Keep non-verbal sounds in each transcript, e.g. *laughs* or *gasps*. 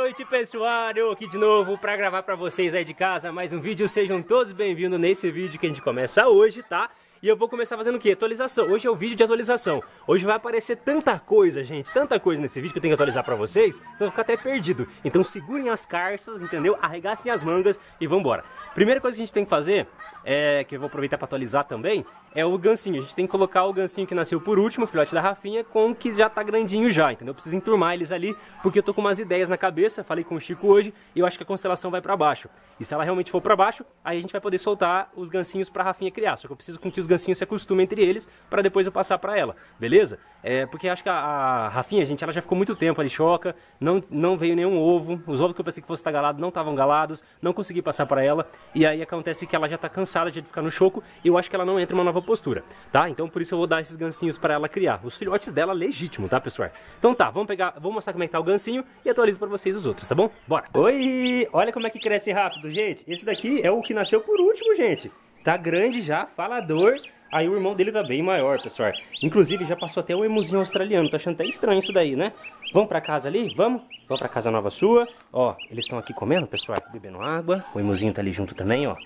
noite, pessoal! Eu aqui de novo para gravar para vocês aí de casa mais um vídeo. Sejam todos bem-vindos nesse vídeo que a gente começa hoje, tá? E eu vou começar fazendo o quê? Atualização. Hoje é o vídeo de atualização. Hoje vai aparecer tanta coisa, gente, tanta coisa nesse vídeo que eu tenho que atualizar pra vocês, que eu vou ficar até perdido. Então segurem as carças, entendeu? Arregassem as mangas e vambora. Primeira coisa que a gente tem que fazer, é, que eu vou aproveitar pra atualizar também, é o gancinho. A gente tem que colocar o gancinho que nasceu por último, o filhote da Rafinha, com o que já tá grandinho já, entendeu? Preciso enturmar eles ali, porque eu tô com umas ideias na cabeça, falei com o Chico hoje, e eu acho que a constelação vai pra baixo. E se ela realmente for pra baixo, aí a gente vai poder soltar os gancinhos pra Rafinha criar. Só que eu preciso com que os gancinhos se acostumem entre eles para depois eu passar para ela, beleza? É, porque acho que a, a, Rafinha, gente, ela já ficou muito tempo ali choca, não, não veio nenhum ovo, os ovos que eu pensei que fosse estar galado não estavam galados, não consegui passar para ela, e aí acontece que ela já está cansada de ficar no choco e eu acho que ela não entra uma nova postura, tá? Então por isso eu vou dar esses gancinhos para ela criar, os filhotes dela legítimo, tá, pessoal? Então tá, vamos pegar, vou mostrar como é que tá o gancinho e atualizo para vocês os outros, tá bom? Bora! Oi! Olha como é que cresce rápido, gente! Esse daqui é o que nasceu por último, gente! Tá grande já, falador. Aí o irmão dele tá bem maior, pessoal. Inclusive já passou até o emuzinho australiano. Tô achando até estranho isso daí, né? Vamos pra casa ali? Vamos? Vamos pra casa nova sua. Ó, eles estão aqui comendo, pessoal, bebendo água. O emuzinho tá ali junto também, ó.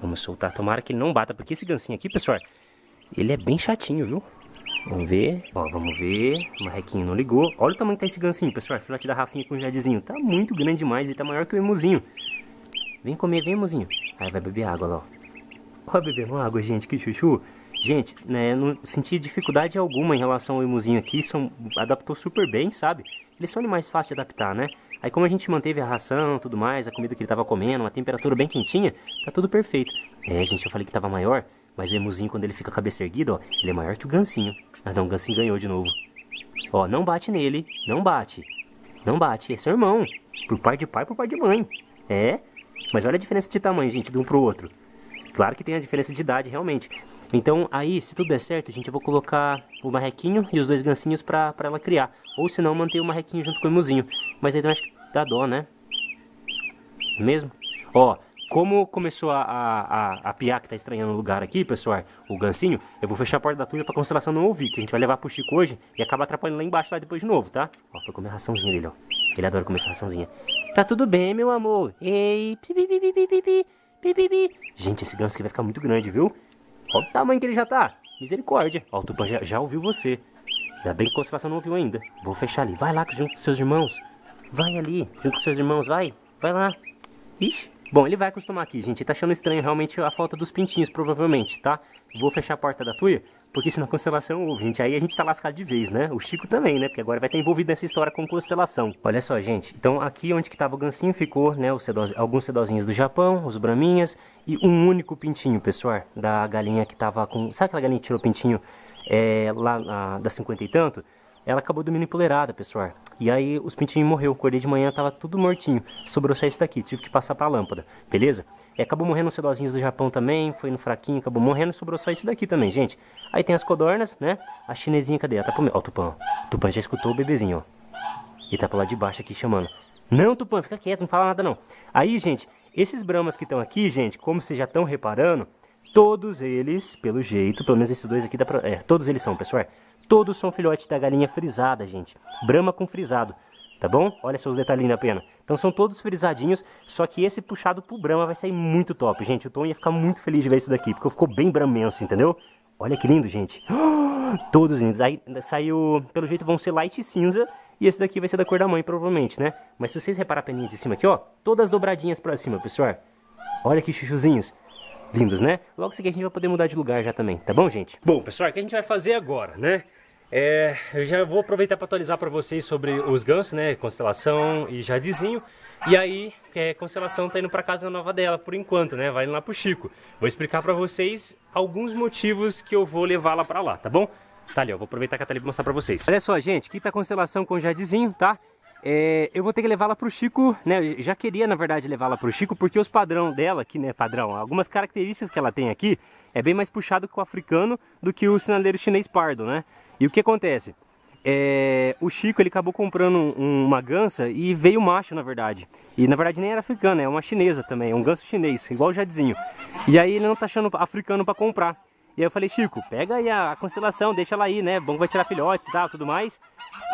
Vamos soltar. Tomara que ele não bata, porque esse gancinho aqui, pessoal, ele é bem chatinho, viu? Vamos ver. Ó, vamos ver. O marrequinho não ligou. Olha o tamanho que tá esse gancinho, pessoal. Filhote da Rafinha com o jadizinho. Tá muito grande demais. Ele tá maior que o emuzinho. Vem comer, vem, emuzinho. Aí vai beber água lá, ó. Ó, bebendo água, gente. Que chuchu. Gente, né, não senti dificuldade alguma em relação ao emuzinho aqui, são, adaptou super bem, sabe? Eles são animais fáceis de adaptar, né? Aí como a gente manteve a ração, tudo mais, a comida que ele tava comendo, uma temperatura bem quentinha, tá tudo perfeito. É, gente, eu falei que tava maior, mas o emuzinho quando ele fica a cabeça erguida, ó, ele é maior que o gancinho. Ah não, o gancinho ganhou de novo. Ó, não bate nele, não bate. Não bate, é seu irmão. Por pai de pai, por pai de mãe. É, mas olha a diferença de tamanho, gente, de um pro outro. Claro que tem a diferença de idade, realmente. Então aí, se tudo der certo, gente, eu vou colocar o marrequinho e os dois gancinhos pra, pra ela criar. Ou se não, manter o marrequinho junto com o emuzinho. Mas aí eu acho que dá dó, né? Mesmo? Ó, como começou a, a, a, a piar que tá estranhando o lugar aqui, pessoal, o gancinho, eu vou fechar a porta da tuia pra constelação não ouvir, que a gente vai levar pro Chico hoje e acaba atrapalhando lá embaixo lá depois de novo, tá? Ó, foi comer a raçãozinha dele, ó. Ele adora comer essa raçãozinha. Tá tudo bem, meu amor. Ei, pi, pi, pi, pi, pi, pi, pi, pi, pi. Gente, esse ganso aqui vai ficar muito grande, viu? Olha o tamanho que ele já tá. Misericórdia. Ó, o Tupã já, já ouviu você. Ainda bem que a conservação não ouviu ainda. Vou fechar ali. Vai lá junto com seus irmãos. Vai ali, junto com seus irmãos, vai. Vai lá. Ixi. Bom, ele vai acostumar aqui, gente. Ele tá achando estranho realmente a falta dos pintinhos, provavelmente, tá? Vou fechar a porta da tuia, porque senão constelação ouve, gente. Aí a gente tá lascado de vez, né? O Chico também, né? Porque agora vai estar envolvido nessa história com constelação. Olha só, gente. Então aqui onde que tava o gancinho ficou, né? Os sedoz... Alguns sedozinhos do Japão, os braminhas e um único pintinho, pessoal. Da galinha que tava com... Sabe aquela galinha que tirou pintinho é, lá na... da 50 e tanto? ela acabou dormindo empoleirada, pessoal. E aí os pintinhos morreu. Acordei de manhã, tava tudo mortinho. Sobrou só esse daqui, tive que passar pra lâmpada, beleza? E acabou morrendo os sedozinhos do Japão também, foi no fraquinho, acabou morrendo, sobrou só esse daqui também, gente. Aí tem as codornas, né? A chinesinha, cadê? Ela tá comendo. Ó, o Tupã. O Tupã já escutou o bebezinho, ó. E tá pra lá de baixo aqui chamando. Não, Tupã, fica quieto, não fala nada não. Aí, gente, esses bramas que estão aqui, gente, como vocês já estão reparando, todos eles, pelo jeito, pelo menos esses dois aqui dá pra... É, todos eles são, pessoal. Todos são filhotes da galinha frisada, gente. Brama com frisado, tá bom? Olha só os detalhinhos na pena. Então são todos frisadinhos, só que esse puxado pro Brahma vai sair muito top, gente. O Tom ia ficar muito feliz de ver isso daqui, porque ficou bem bramenso, entendeu? Olha que lindo, gente. *gasps* Todos lindos. Aí saiu, pelo jeito vão ser light cinza, e esse daqui vai ser da cor da mãe, provavelmente, né? Mas se vocês reparar a peninha de cima aqui, ó, todas dobradinhas pra cima, pessoal. Olha que chuchuzinhos. Lindos, né? Logo aqui a gente vai poder mudar de lugar já também, tá bom, gente? Bom, pessoal, o que a gente vai fazer agora, né? É, eu já vou aproveitar para atualizar para vocês sobre os gansos, né? Constelação e Jadizinho. E aí, é, Constelação tá indo para casa nova dela por enquanto, né? Vai lá pro Chico. Vou explicar para vocês alguns motivos que eu vou levá-la para lá, tá bom? Tá ali, ó, vou aproveitar que ela tá ali mostrar pra vocês. Olha só, gente, aqui tá a Constelação com o Jadizinho, tá? É, eu vou ter que levá-la pro Chico, né? Eu já queria, na verdade, levá-la pro Chico, porque os padrão dela aqui, né? Padrão, algumas características que ela tem aqui é bem mais puxado que o africano do que o sinaleiro chinês pardo, né? E o que acontece? É, o Chico ele acabou comprando um, uma gansa e veio macho na verdade. E na verdade nem era africana, é uma chinesa também, é um ganso chinês, igual o Jadizinho. E aí ele não tá achando africano para comprar. E aí eu falei, Chico, pega aí a, a constelação, deixa ela aí, né? Bom vai tirar filhotes e tal, tudo mais.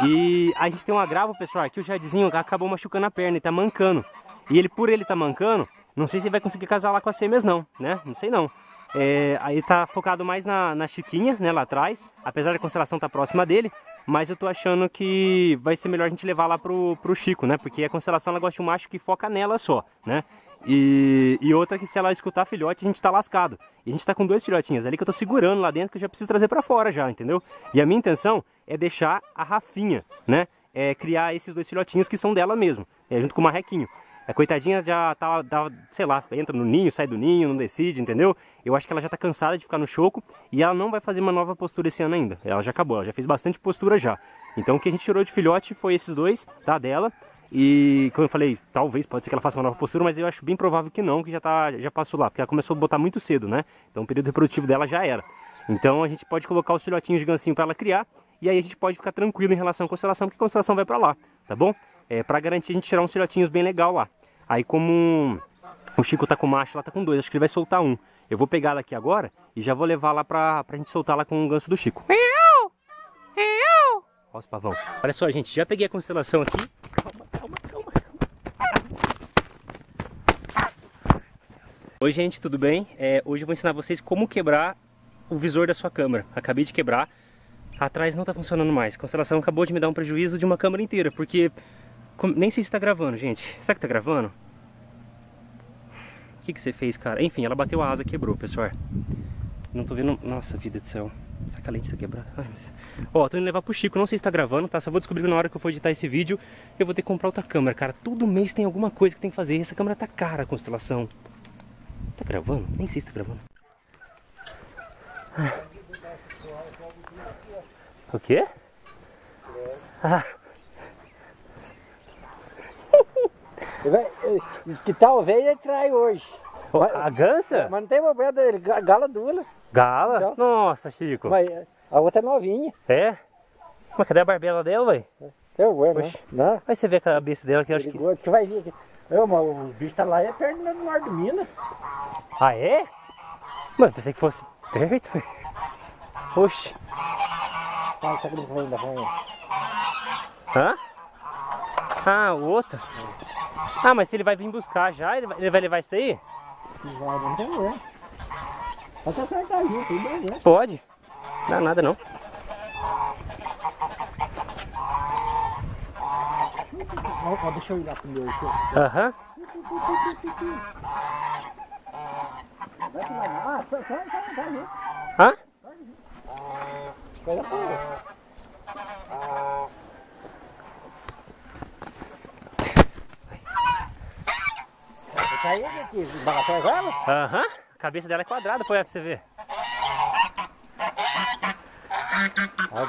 E a gente tem um agravo, pessoal, que o Jadzinho acabou machucando a perna e tá mancando. E ele, por ele tá mancando, não sei se vai conseguir casar lá com as fêmeas não, né? Não sei não. É, aí tá focado mais na, na Chiquinha, né, lá atrás, apesar da constelação tá próxima dele, mas eu tô achando que vai ser melhor a gente levar lá pro, pro Chico, né, porque a constelação ela gosta de um macho que foca nela só, né, e, e outra que se ela escutar filhote, a gente tá lascado. E a gente tá com dois filhotinhos ali que eu tô segurando lá dentro que eu já preciso trazer para fora já, entendeu? E a minha intenção é deixar a Rafinha, né, é, criar esses dois filhotinhos que são dela mesmo, é, junto com o Marrequinho. A coitadinha já tá, tá, sei lá, entra no ninho, sai do ninho, não decide, entendeu? Eu acho que ela já tá cansada de ficar no choco e ela não vai fazer uma nova postura esse ano ainda. Ela já acabou, ela já fez bastante postura já. Então o que a gente tirou de filhote foi esses dois, tá, dela. E como eu falei, talvez, pode ser que ela faça uma nova postura, mas eu acho bem provável que não, que já, tá, já passou lá, porque ela começou a botar muito cedo, né? Então o período reprodutivo dela já era. Então a gente pode colocar os filhotinhos de gancinho para ela criar e aí a gente pode ficar tranquilo em relação à constelação, porque a constelação vai para lá, tá bom? É, para garantir a gente tirar uns filhotinhos bem legal lá. Aí como o Chico tá com macho, ela tá com dois, acho que ele vai soltar um. Eu vou pegar ela aqui agora e já vou levar lá pra, pra gente soltar lá com o ganso do Chico. Olha os pavão. Olha só, gente, já peguei a constelação aqui. Calma, calma, calma, calma. Oi, gente, tudo bem? É, hoje eu vou ensinar vocês como quebrar o visor da sua câmera. Acabei de quebrar. Atrás não tá funcionando mais. A constelação acabou de me dar um prejuízo de uma câmera inteira, porque nem sei se tá gravando, gente. Será que tá gravando? O que, que você fez, cara? Enfim, ela bateu a asa quebrou, pessoal. Não tô vendo... Nossa, vida do céu. Que a lente tá quebrada? Ai, mas... Ó, tô indo levar pro Chico. Não sei se tá gravando, tá? Só vou descobrir na hora que eu for editar esse vídeo. Eu vou ter que comprar outra câmera, cara. Todo mês tem alguma coisa que tem que fazer. Essa câmera tá cara, a constelação. Tá gravando? Nem sei se tá gravando. O quê? Ah. Diz que talvez ele trai hoje. A gansa? Mas não tem problema dele, gala dura. Gala? Então, Nossa, Chico. Mas a outra é novinha. É? Mas cadê a barbela dela, velho? Eu vou, né? Não. Aí você vê a cabeça dela que eu acho que... que vai vir aqui. Eu, mas o bicho tá lá é perto do norte do Minas. Ah, é? Mas pensei que fosse perto. Oxi. Ah, tá ranha. Hã? Ah, o outro? Ah, mas se ele vai vir buscar já, ele vai, ele vai levar isso daí? Vai, não tem ver. Pode acertar junto, tudo bem, né? Pode. Não dá nada não. Ó, deixa eu ir lá primeiro. Aham. Vai que vai lá. Ah, só, só, só, vai vir. Hã? Lá fora. Caiu aqui, bagaçou ela? Aham. A cabeça dela é quadrada, põe pra você ver.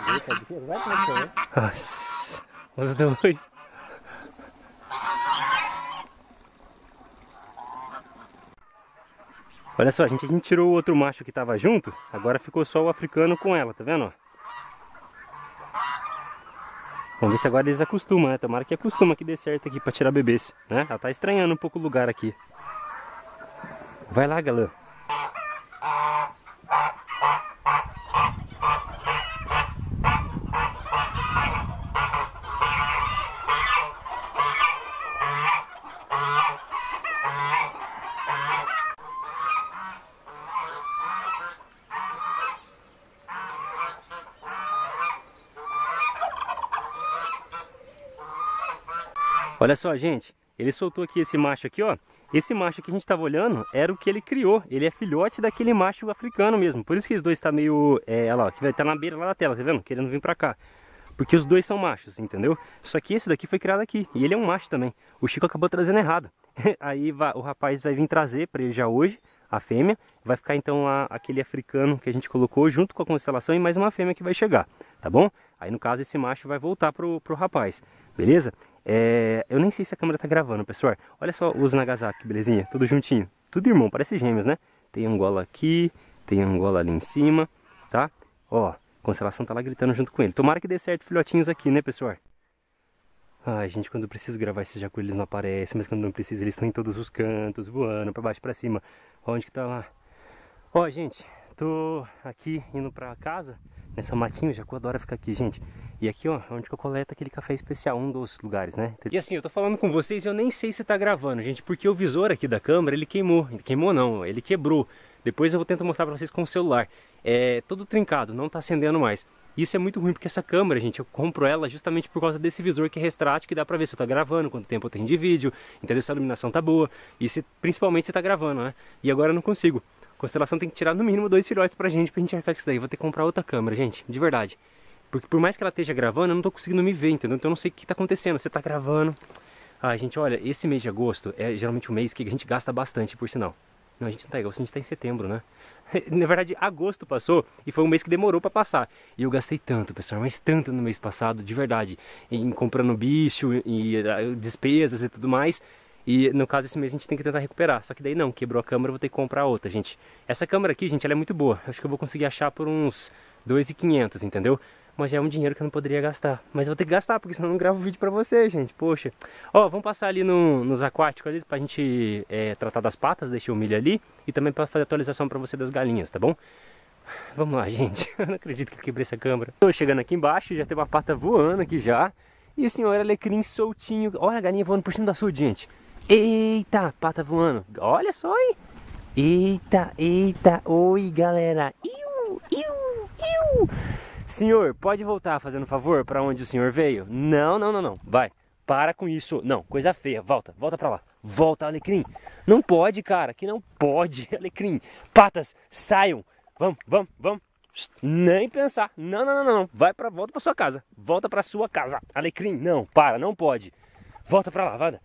Bicho, é difícil. Vai comer os dois. Olha só, gente, a gente tirou o outro macho que tava junto, agora ficou só o africano com ela, tá vendo? Vamos ver se agora eles acostumam, né? Tomara que acostuma que dê certo aqui pra tirar bebês, né? Ela tá estranhando um pouco o lugar aqui. Vai lá, galã. Olha só, gente. Ele soltou aqui esse macho aqui, ó. Esse macho que a gente estava olhando era o que ele criou. Ele é filhote daquele macho africano mesmo. Por isso que os dois tá meio... É, olha lá, que tá na beira lá da tela, tá vendo? Querendo vir pra cá. Porque os dois são machos, entendeu? Só que esse daqui foi criado aqui. E ele é um macho também. O Chico acabou trazendo errado. *laughs* Aí o rapaz vai vir trazer para ele já hoje a fêmea. Vai ficar então lá aquele africano que a gente colocou junto com a constelação e mais uma fêmea que vai chegar, tá bom? Aí no caso esse macho vai voltar pro, pro rapaz, beleza? É, eu nem sei se a câmera tá gravando, pessoal. Olha só os Nagasaki, belezinha? Tudo juntinho. Tudo irmão, parece gêmeos, né? Tem Angola aqui, tem Angola ali em cima, tá? Ó, constelação tá lá gritando junto com ele. Tomara que dê certo filhotinhos aqui, né, pessoal? Ai, gente, quando eu preciso gravar esses já eles não aparecem, mas quando não precisa eles estão em todos os cantos, voando para baixo para cima. Onde que tá lá? Ó, gente, tô aqui indo pra casa, nessa matinha, já adora ficar aqui, gente. E aqui, ó, é onde eu coleto aquele café especial, um dos lugares, né? E assim, eu tô falando com vocês e eu nem sei se tá gravando, gente, porque o visor aqui da câmera, ele queimou. Queimou não, ele quebrou. Depois eu vou tentar mostrar pra vocês com o celular. É todo trincado, não tá acendendo mais. Isso é muito ruim porque essa câmera, gente, eu compro ela justamente por causa desse visor que é restrátil, que dá pra ver se eu tô gravando, quanto tempo eu tenho de vídeo, entendeu? Se a iluminação tá boa e se, principalmente se tá gravando, né? E agora eu não consigo. A constelação tem que tirar no mínimo dois filhotes pra gente, pra gente arcar com isso daí. Vou ter que comprar outra câmera, gente, de verdade. Porque por mais que ela esteja gravando, eu não tô conseguindo me ver, entendeu? Então eu não sei o que tá acontecendo. Você tá gravando. Ai, gente, olha, esse mês de agosto é geralmente o mês que a gente gasta bastante, por sinal. Não, a gente não tá em agosto, a gente tá em setembro, né? *laughs* Na verdade, agosto passou e foi um mês que demorou para passar. E eu gastei tanto, pessoal, mas tanto no mês passado, de verdade, em comprando bicho e uh, despesas e tudo mais. E no caso esse mês a gente tem que tentar recuperar. Só que daí não, quebrou a câmera, vou ter que comprar outra, gente. Essa câmera aqui, gente, ela é muito boa. Acho que eu vou conseguir achar por uns 2.500, entendeu? Mas já é um dinheiro que eu não poderia gastar. Mas vou ter que gastar, porque senão eu não gravo vídeo pra você, gente. Poxa. Ó, vamos passar ali no, nos aquáticos ali pra gente é, tratar das patas, deixar o milho ali. E também pra fazer atualização pra você das galinhas, tá bom? Vamos lá, *laughs* gente. Eu não acredito que eu quebrei essa câmera. Tô chegando aqui embaixo, já tem uma pata voando aqui já. E o senhor alecrim soltinho. Olha a galinha voando por cima da sua, gente. Eita, pata voando. Olha só aí. Eita, eita. Oi, galera. Iu, iu, iu. Senhor, pode voltar fazendo favor para onde o senhor veio? Não, não, não, não. Vai. Para com isso. Não, coisa feia. Volta, volta para lá. Volta, Alecrim. Não pode, cara. Que não pode, *laughs* Alecrim. Patas, saiam. Vamos, vamos, vamos. Nem pensar. Não, não, não, não. Vai para volta para sua casa. Volta para sua casa. Alecrim, não, para, não pode. Volta para lá, vai.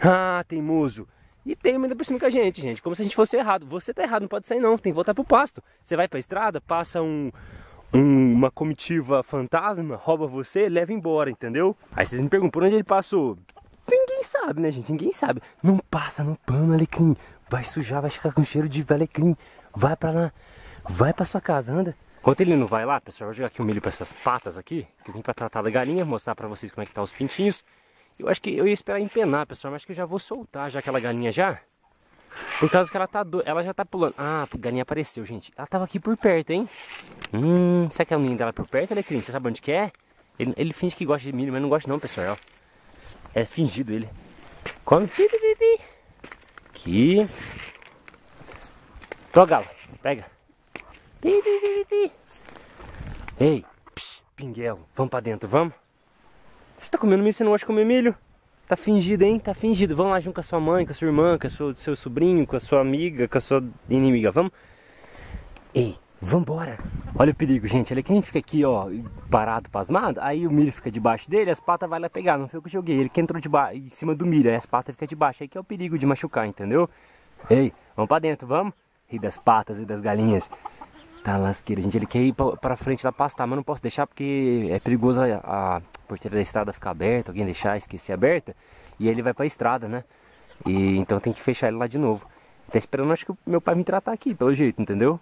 Ah, teimoso. E tem ainda por cima com a gente, gente. Como se a gente fosse errado. Você tá errado, não pode sair não. Tem que voltar pro pasto. Você vai pra estrada, passa um, um, uma comitiva fantasma, rouba você, leva embora, entendeu? Aí vocês me perguntam por onde ele passou. Ninguém sabe, né, gente? Ninguém sabe. Não passa no pano, alecrim. Vai sujar, vai ficar com cheiro de alecrim. Vai pra lá. Vai pra sua casa, anda. Enquanto ele não vai lá, pessoal, eu vou jogar aqui o milho pra essas patas aqui, que eu vim pra tratar da galinha, mostrar pra vocês como é que tá os pintinhos. Eu acho que eu ia esperar empenar, pessoal, mas acho que eu já vou soltar já aquela galinha já. Por causa que ela tá do... ela já tá pulando. Ah, a galinha apareceu, gente. Ela tava aqui por perto, hein? Hum, será que é o ninho dela por perto, Alecrim? Você sabe onde que é? Ele, ele finge que gosta de milho, mas não gosta não, pessoal. É fingido ele. Come. Aqui. Tô, galo. Pega. Ei, pinguelo. Vamos pra dentro, vamos? Você tá comendo milho, você não gosta de comer milho? Tá fingido, hein? Tá fingido. Vamos lá junto com a sua mãe, com a sua irmã, com o seu, seu sobrinho, com a sua amiga, com a sua inimiga. Vamos? Ei, vambora. Olha o perigo, gente. Olha quem fica aqui, ó, parado, pasmado. Aí o milho fica debaixo dele, as patas vai lá pegar. Não foi o que eu joguei. Ele que entrou debaixo, em cima do milho, aí as patas ficam debaixo. Aí que é o perigo de machucar, entendeu? Ei, vamos pra dentro, vamos? E das patas e das galinhas. Tá lasqueira, gente. Ele quer ir pra, pra frente lá pastar, mas não posso deixar porque é perigoso a, a porteira da estrada ficar aberta, alguém deixar, esquecer aberta. E aí ele vai pra estrada, né? E então tem que fechar ele lá de novo. Tá esperando, acho que meu pai me tratar aqui, pelo jeito, entendeu?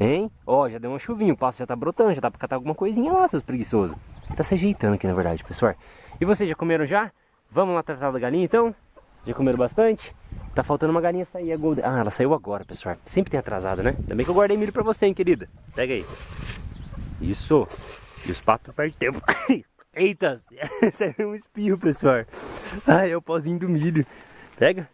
Hein? Ó, já deu uma chuvinha, o passo já tá brotando, já dá pra catar alguma coisinha lá, seus preguiçosos. Tá se ajeitando aqui, na verdade, pessoal. E vocês já comeram já? Vamos lá tratar da galinha, então? Já comeram bastante? Tá faltando uma galinha sair, a Golden. Ah, ela saiu agora, pessoal. Sempre tem atrasado, né? Ainda bem que eu guardei milho pra você, hein, querida. Pega aí. Isso. E os patos perdem tempo. *coughs* Eita, *laughs* saiu um espirro, pessoal. Ai, é o pozinho do milho. Pega.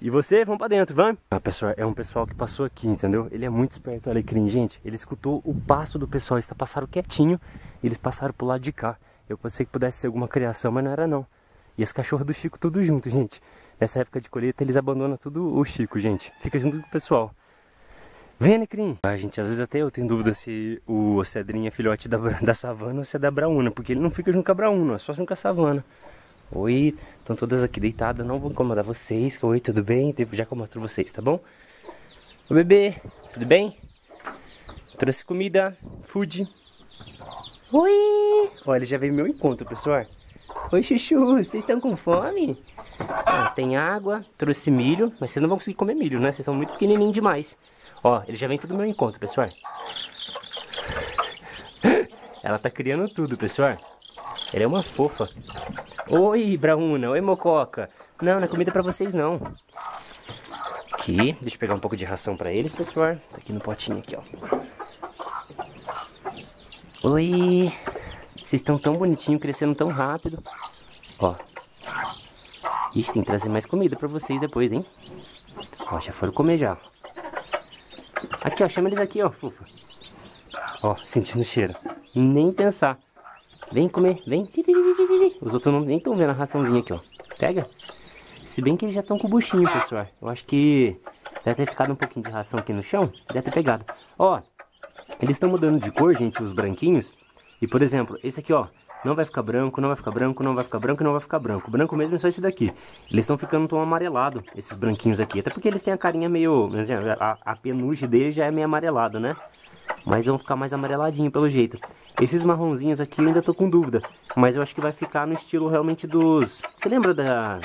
E você, vamos pra dentro, vamos? Ah, pessoal, é um pessoal que passou aqui, entendeu? Ele é muito esperto, o alecrim, gente. Ele escutou o passo do pessoal, eles passaram quietinho. Eles passaram pro lado de cá. Eu pensei que pudesse ser alguma criação, mas não era não. E as cachorros do Chico tudo junto, gente. Nessa época de colheita eles abandonam tudo o Chico, gente. Fica junto com o pessoal. Vem, Alecrim. Ah, gente, às vezes até eu tenho dúvida se o Cedrinho é filhote da, *laughs* da savana ou se é da braúna. Porque ele não fica junto com a braúna, é só junto com a savana. Oi, estão todas aqui deitadas, não vou incomodar vocês. Oi, tudo bem? Já que eu mostro vocês, tá bom? O bebê, tudo bem? Trouxe comida, food. Oi! Olha, já veio meu encontro, pessoal. Oi, chuchu, vocês estão com fome? Ah, tem água, trouxe milho, mas vocês não vão conseguir comer milho, né? Vocês são muito pequenininhos demais. Ó, ele já vem tudo no meu encontro, pessoal. *laughs* Ela tá criando tudo, pessoal. Ela é uma fofa. Oi, Brauna. Oi, Mococa. Não, não é comida pra vocês, não. Aqui, deixa eu pegar um pouco de ração pra eles, pessoal. Tá aqui no potinho aqui, ó. Oi! Vocês estão tão bonitinhos, crescendo tão rápido. Ó. Ixi, tem que trazer mais comida pra vocês depois, hein? Ó, já foram comer já. Aqui, ó, chama eles aqui, ó, fofa. Ó, sentindo o cheiro. Nem pensar. Vem comer, vem. Os outros não, nem estão vendo a raçãozinha aqui, ó. Pega. Se bem que eles já estão com o buchinho, pessoal. Eu acho que deve ter ficado um pouquinho de ração aqui no chão. Deve ter pegado. Ó, eles estão mudando de cor, gente, os branquinhos. E, por exemplo, esse aqui, ó. Não vai ficar branco, não vai ficar branco, não vai ficar branco não vai ficar branco. Branco mesmo é só esse daqui. Eles estão ficando tão amarelado, esses branquinhos aqui. Até porque eles têm a carinha meio... A, a penugem deles já é meio amarelada, né? Mas vão ficar mais amareladinho pelo jeito. Esses marronzinhos aqui eu ainda tô com dúvida. Mas eu acho que vai ficar no estilo realmente dos... Você lembra da...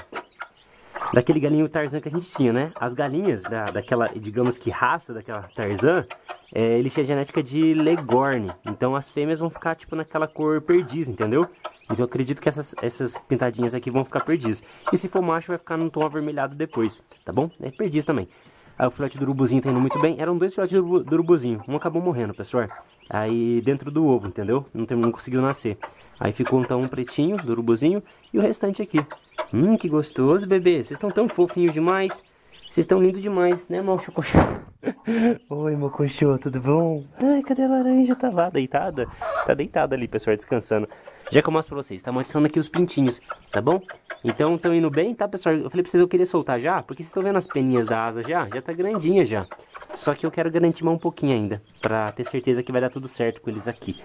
Daquele galinho Tarzan que a gente tinha, né? As galinhas da, daquela, digamos que raça daquela Tarzan, é, ele tinha genética de Legorne. Então as fêmeas vão ficar tipo naquela cor perdiz, entendeu? Então eu acredito que essas, essas pintadinhas aqui vão ficar perdiz. E se for macho vai ficar num tom avermelhado depois, tá bom? É perdiz também. Aí o filhote do urubuzinho tá indo muito bem. Eram dois filhotes do urubuzinho. Um acabou morrendo, pessoal. Aí dentro do ovo, entendeu? Não, tem, não conseguiu nascer. Aí ficou então um pretinho do urubuzinho e o restante aqui. Hum, que gostoso, bebê. Vocês estão tão fofinhos demais. Vocês estão lindos demais, né, chocochô? *laughs* Oi, meu coxô, tudo bom? Ai, cadê a laranja? Tá lá, deitada? Tá deitada ali, pessoal, descansando. Já que eu mostro pra vocês, tá mostrando aqui os pintinhos, tá bom? Então, estão indo bem, tá, pessoal? Eu falei pra vocês, eu queria soltar já, porque vocês estão vendo as peninhas da asa já? Já tá grandinha já. Só que eu quero garantir mais um pouquinho ainda, pra ter certeza que vai dar tudo certo com eles aqui.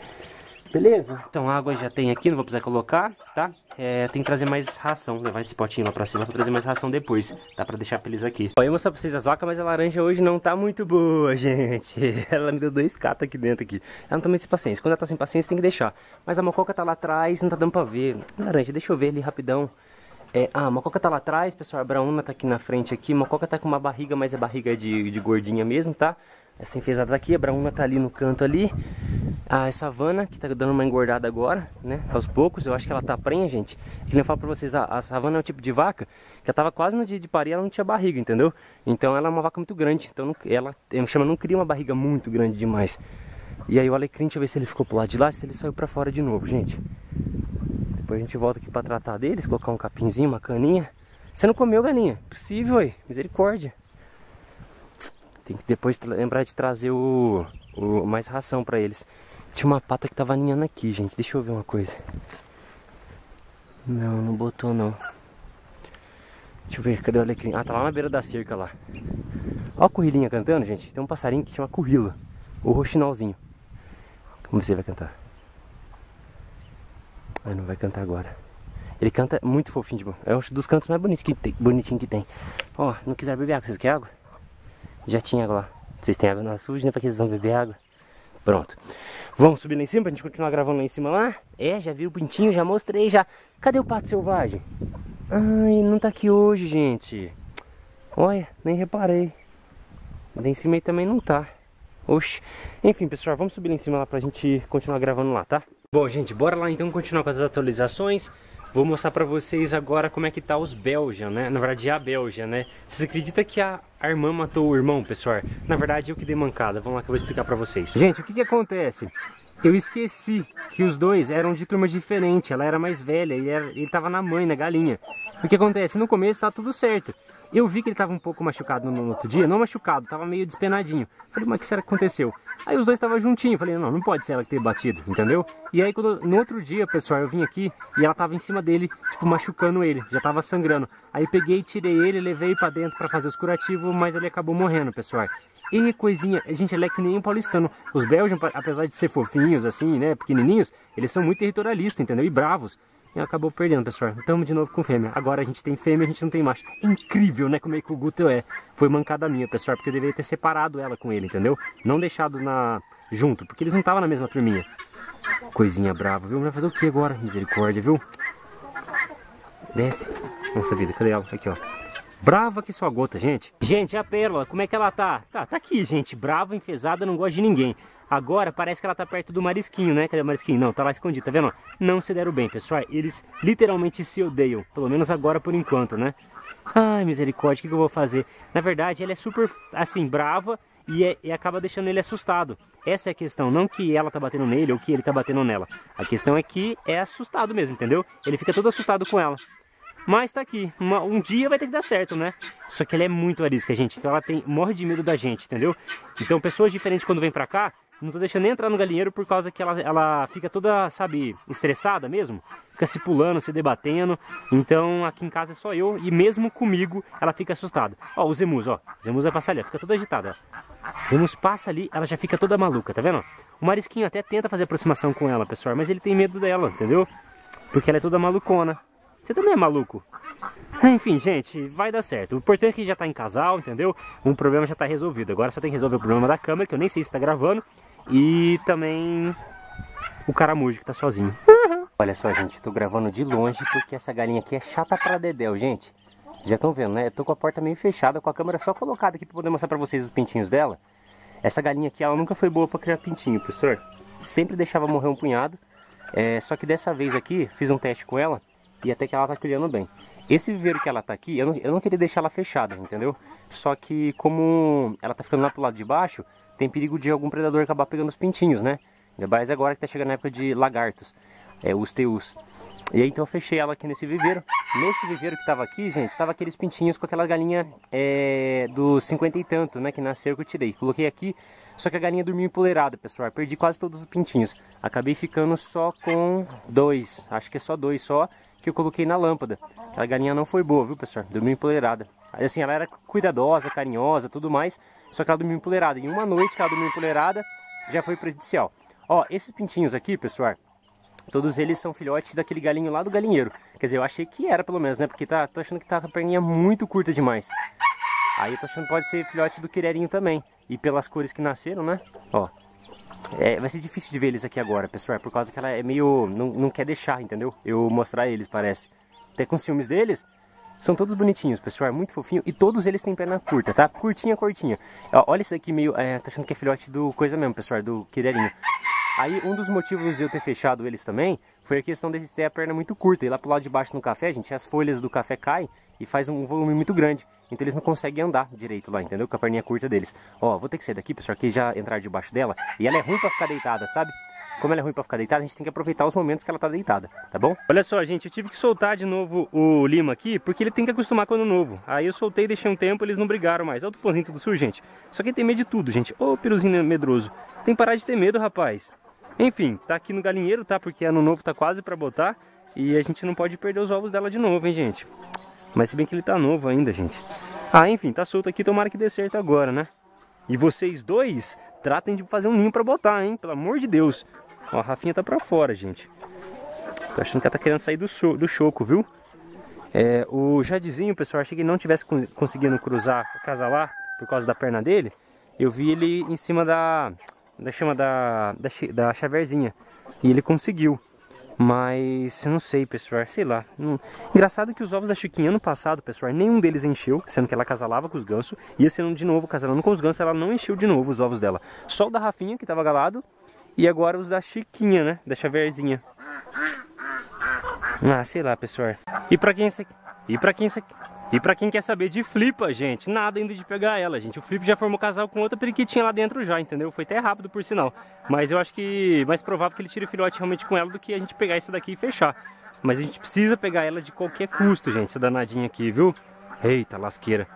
Beleza? Então água já tem aqui, não vou precisar colocar, tá? É, tem que trazer mais ração, levar esse potinho lá pra cima pra trazer mais ração depois. Dá pra deixar pra eles aqui. Ó, eu vou mostrar pra vocês as vacas, mas a laranja hoje não tá muito boa, *laughs* gente. Ela me deu dois catas aqui dentro aqui. Ela não tá muito sem paciência. Quando ela tá sem paciência, tem que deixar. Mas a mococa tá lá atrás, não tá dando pra ver. Laranja, deixa eu ver ali rapidão. É, ah, a mococa tá lá atrás, pessoal. A brauna tá aqui na frente aqui. A mococa tá com uma barriga, mas é barriga de, de gordinha mesmo, tá? Essa enfesada daqui, a brauna tá ali no canto ali. A savana, que tá dando uma engordada agora, né? Aos poucos, eu acho que ela tá prenha, gente. Que eu falo pra vocês, a, a savana é um tipo de vaca que ela tava quase no dia de parir, ela não tinha barriga, entendeu? Então ela é uma vaca muito grande. Então não, ela, ela chama, não cria uma barriga muito grande demais. E aí o alecrim, deixa eu ver se ele ficou pro lado de lá, se ele saiu pra fora de novo, gente. Depois a gente volta aqui pra tratar deles, colocar um capinzinho, uma caninha. Você não comeu, galinha? Possível, aí. Misericórdia. Tem que depois lembrar de trazer o, o mais ração pra eles. Tinha uma pata que tava ninhando aqui, gente. Deixa eu ver uma coisa. Não, não botou não. Deixa eu ver, cadê o alecrim? Ah, tá lá na beira da cerca lá. Ó a corrilinha cantando, gente. Tem um passarinho que chama corrila. O roxinolzinho. Se ele vai cantar. Ah, não vai cantar agora. Ele canta muito fofinho. Tipo, é um dos cantos mais bonitos que tem, bonitinho que tem. Ó, não quiser beber água. Vocês querem água? Já tinha água lá. Vocês têm água na suja, né? Pra que vocês vão beber água? Pronto. Vamos subir lá em cima pra gente continuar gravando lá em cima lá? É, já vi o pintinho, já mostrei, já. Cadê o pato selvagem? Ai, não tá aqui hoje, gente. Olha, nem reparei. Lá em cima aí também não tá. Oxi. Enfim, pessoal, vamos subir lá em cima lá pra gente continuar gravando lá, tá? Bom, gente, bora lá então continuar com as atualizações. Vou mostrar pra vocês agora como é que tá os Belgian, né? Na verdade, a Belgian, né? Vocês acreditam que a, a irmã matou o irmão, pessoal? Na verdade, eu que dei mancada. Vamos lá que eu vou explicar pra vocês. Gente, o que que acontece? Eu esqueci que os dois eram de turma diferente. Ela era mais velha e ele tava na mãe, na galinha. O que acontece? No começo tá tudo certo. Eu vi que ele tava um pouco machucado no, outro dia, não machucado, tava meio despenadinho. Falei, mas o que será que aconteceu? Aí os dois estavam juntinhos, falei, não, não pode ser ela que ter batido, entendeu? E aí quando, no outro dia, pessoal, eu vim aqui e ela tava em cima dele, tipo, machucando ele, já tava sangrando. Aí peguei, tirei ele, levei para dentro para fazer os curativos, mas ele acabou morrendo, pessoal. E coisinha, gente, ele é que nem um paulistano. Os belgas, apesar de ser fofinhos, assim, né, pequenininhos, eles são muito territorialistas, entendeu? E bravos. E acabou perdendo, pessoal. Estamos de novo com fêmea. Agora a gente tem fêmea, a gente não tem macho. Incrível, né? Como é que o Guto é. Foi mancada minha, pessoal, porque eu deveria ter separado ela com ele, entendeu? Não deixado na junto, porque eles não estavam na mesma turminha. Coisinha brava, viu? Vai fazer o que agora? Misericórdia, viu? Desce. Nossa vida, cadê ela? Aqui, ó. Brava que só gota, gente. Gente, a pérola, como é que ela tá? Tá, tá aqui, gente. Brava, enfesada, não gosta de ninguém. Agora parece que ela tá perto do marisquinho, né? Cadê o marisquinho? Não, tá lá escondido, tá vendo? Não se deram bem, pessoal. Eles literalmente se odeiam. Pelo menos agora por enquanto, né? Ai, misericórdia, o que, que eu vou fazer? Na verdade, ela é super, assim, brava e, é, e, acaba deixando ele assustado. Essa é a questão, não que ela tá batendo nele ou que ele tá batendo nela. A questão é que é assustado mesmo, entendeu? Ele fica todo assustado com ela. Mas tá aqui, uma, um dia vai ter que dar certo, né? Só que ela é muito arisca, gente, então ela tem, morre de medo da gente, entendeu? Então pessoas diferentes quando vêm pra cá, não tô deixando nem entrar no galinheiro por causa que ela, ela fica toda, sabe, estressada mesmo. Fica se pulando, se debatendo. Então aqui em casa é só eu e mesmo comigo ela fica assustada. Ó, o Zemus, ó. O Zemus vai passar ali, ó, fica toda agitada, ó. Zemus passa ali, ela já fica toda maluca, tá vendo? O Marisquinho até tenta fazer aproximação com ela, pessoal, mas ele tem medo dela, entendeu? Porque ela é toda malucona. Você também é maluco. Enfim, gente, vai dar certo. O importante é que já tá em casal, entendeu? Um problema já tá resolvido. Agora só tem que resolver o problema da câmera, que eu nem sei se tá gravando. E também o caramujo que tá sozinho. *laughs* Olha só, gente, tô gravando de longe porque essa galinha aqui é chata pra dedéu, gente. Já estão vendo, né? Eu tô com a porta meio fechada, com a câmera só colocada aqui pra poder mostrar pra vocês os pintinhos dela. Essa galinha aqui, ela nunca foi boa pra criar pintinho, professor. Sempre deixava morrer um punhado. É, só que dessa vez aqui, fiz um teste com ela e até que ela tá criando bem. Esse viveiro que ela tá aqui, eu não, eu não queria deixar ela fechada, entendeu? Só que como ela tá ficando lá pro lado de baixo, tem perigo de algum predador acabar pegando os pintinhos, né? Mais agora que tá chegando a época de lagartos, é, os teus. E aí então eu fechei ela aqui nesse viveiro. Nesse viveiro que tava aqui, gente, tava aqueles pintinhos com aquela galinha é, dos cinquenta e tanto, né? Que nasceu que eu tirei. Coloquei aqui, só que a galinha dormiu empoleirada, pessoal. Perdi quase todos os pintinhos. Acabei ficando só com dois, acho que é só dois só que eu coloquei na lâmpada. Aquela galinha não foi boa, viu pessoal? Dormiu empoleirada. Assim, ela era cuidadosa, carinhosa, tudo mais, só que ela dormiu empoleirada. Em uma noite que ela dormiu empoleirada, já foi prejudicial. Ó, esses pintinhos aqui, pessoal, todos eles são filhotes daquele galinho lá do galinheiro. Quer dizer, eu achei que era pelo menos, né? Porque tá, tô achando que tá com a perninha muito curta demais. Aí eu tô achando que pode ser filhote do quererinho também. E pelas cores que nasceram, né? Ó, é, vai ser difícil de ver eles aqui agora, pessoal, por causa que ela é meio... Não, não quer deixar, entendeu? Eu mostrar eles, parece. Até com ciúmes deles. São todos bonitinhos, pessoal, é muito fofinho. E todos eles têm perna curta, tá? Curtinha, curtinha. Olha esse daqui meio... É, tá achando que é filhote do coisa mesmo, pessoal, do quererinho. Aí um dos motivos de eu ter fechado eles também foi a questão de ter a perna muito curta. E lá pro lado de baixo no café, gente, as folhas do café caem e faz um volume muito grande. Então eles não conseguem andar direito lá, entendeu? Com a perninha curta deles. Ó, vou ter que sair daqui, pessoal, que já entrar debaixo dela. E ela é ruim pra ficar deitada, sabe? Como ela é ruim pra ficar deitada, a gente tem que aproveitar os momentos que ela tá deitada, tá bom? Olha só, gente, eu tive que soltar de novo o Lima aqui, porque ele tem que acostumar com o novo. Aí eu soltei, deixei um tempo, eles não brigaram mais. Olha o tupãozinho tudo sujo, gente. Só que tem medo de tudo, gente. Ô, peruzinho medroso. Tem que parar de ter medo, rapaz. Enfim, tá aqui no galinheiro, tá? Porque ano novo tá quase pra botar. E a gente não pode perder os ovos dela de novo, hein, gente? Mas se bem que ele tá novo ainda, gente. Ah, enfim, tá solto aqui, tomara que dê certo agora, né? E vocês dois tratem de fazer um ninho pra botar, hein? Pelo amor de Deus. Ó, a Rafinha tá pra fora, gente. Tô achando que ela tá querendo sair do, cho do choco, viu? É, o Jadizinho, pessoal, achei que ele não tivesse conseguindo cruzar, casalar por causa da perna dele. Eu vi ele em cima da, da chama da, da, da chaverzinha. E ele conseguiu. Mas não sei, pessoal, sei lá. Engraçado que os ovos da Chiquinha ano passado, pessoal, nenhum deles encheu, sendo que ela casalava com os gansos. Ia sendo de novo casalando com os gansos, ela não encheu de novo os ovos dela. Só o da Rafinha, que tava galado, e agora os da Chiquinha, né? Da Chaverzinha. Ah, sei lá, pessoal. E pra quem esse... E pra quem esse... E pra quem quer saber de flipa, gente, nada ainda de pegar ela, gente. O flip já formou casal com outra periquitinha lá dentro já, entendeu? Foi até rápido, por sinal. Mas eu acho que mais provável que ele tire filhote realmente com ela do que a gente pegar essa daqui e fechar. Mas a gente precisa pegar ela de qualquer custo, gente, essa danadinha aqui, viu? Eita, lasqueira.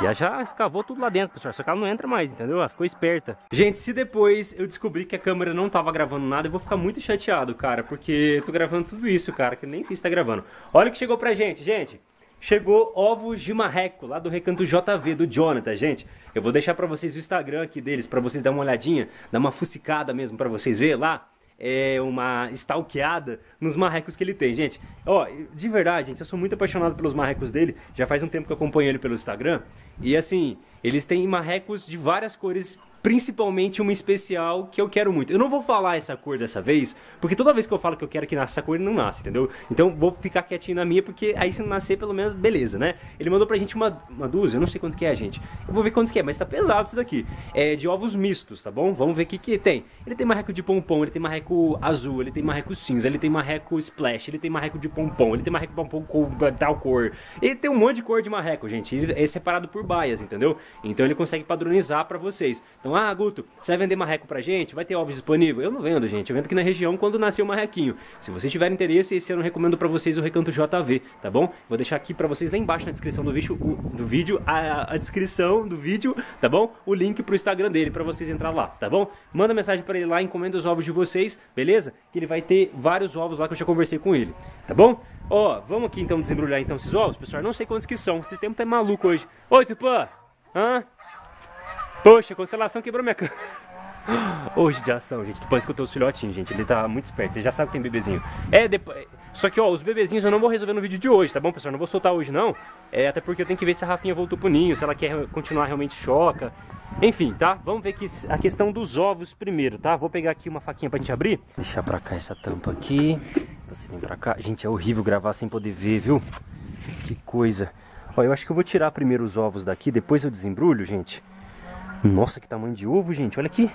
E ela já escavou tudo lá dentro, pessoal. Só que ela não entra mais, entendeu? Ela ficou esperta. Gente, se depois eu descobrir que a câmera não tava gravando nada, eu vou ficar muito chateado, cara. Porque eu tô gravando tudo isso, cara, que nem sei se tá gravando. Olha o que chegou pra gente, gente. Chegou ovos de marreco, lá do Recanto JV, do Jonathan, gente. Eu vou deixar pra vocês o Instagram aqui deles, pra vocês dar uma olhadinha, dar uma fucicada mesmo pra vocês verem lá. É uma stalkeada nos marrecos que ele tem, gente. Ó, de verdade, gente, eu sou muito apaixonado pelos marrecos dele. Já faz um tempo que eu acompanho ele pelo Instagram. E assim, eles têm marrecos de várias cores principalmente uma especial que eu quero muito. Eu não vou falar essa cor dessa vez, porque toda vez que eu falo que eu quero que nasça essa cor, ele não nasce, entendeu? Então vou ficar quietinho na minha, porque aí se não nascer, pelo menos, beleza, né? Ele mandou pra gente uma, uma dúzia, eu não sei quanto que é, gente. Eu vou ver quantos que é, mas tá pesado isso daqui. É de ovos mistos, tá bom? Vamos ver o que que tem. Ele tem marreco de pompom, ele tem marreco azul, ele tem marreco cinza, ele tem marreco splash, ele tem marreco de pompom, ele tem marreco pompom com tal cor. Ele tem um monte de cor de marreco, gente. Ele é separado por baias, entendeu? Então ele consegue padronizar pra vocês. Então, ah, Guto, você vai vender marreco pra gente? Vai ter ovos disponível? Eu não vendo, gente. Eu vendo aqui na região quando nasceu o marrequinho. Se vocês tiverem interesse, esse ano eu recomendo pra vocês o Recanto JV, tá bom? Vou deixar aqui pra vocês lá embaixo na descrição do vídeo, do vídeo a, a, descrição do vídeo, tá bom? O link pro Instagram dele pra vocês entrar lá, tá bom? Manda mensagem pra ele lá, encomenda os ovos de vocês, beleza? Que ele vai ter vários ovos lá que eu já conversei com ele, tá bom? Ó, vamos aqui então desembrulhar então esses ovos, pessoal. Não sei quantos que são, esse tempo tá maluco hoje. Oi, Tupã! Hã? Poxa, a constelação quebrou minha cama. *gasps* Hoje de ação, gente. Depois escutou os filhotinhos, gente. Ele tá muito esperto, ele já sabe que tem bebezinho. É, depois. Só que, ó, os bebezinhos eu não vou resolver no vídeo de hoje, tá bom, pessoal? Não vou soltar hoje, não. É, até porque eu tenho que ver se a Rafinha voltou pro ninho, se ela quer continuar realmente choca. Enfim, tá? Vamos ver aqui a questão dos ovos primeiro, tá? Vou pegar aqui uma faquinha pra gente abrir. Deixar pra cá essa tampa aqui. Você vem pra cá. Gente, é horrível gravar sem poder ver, viu? Que coisa. Ó, eu acho que eu vou tirar primeiro os ovos daqui, depois eu desembrulho, gente. Nossa, que tamanho de ovo, gente. Olha aqui.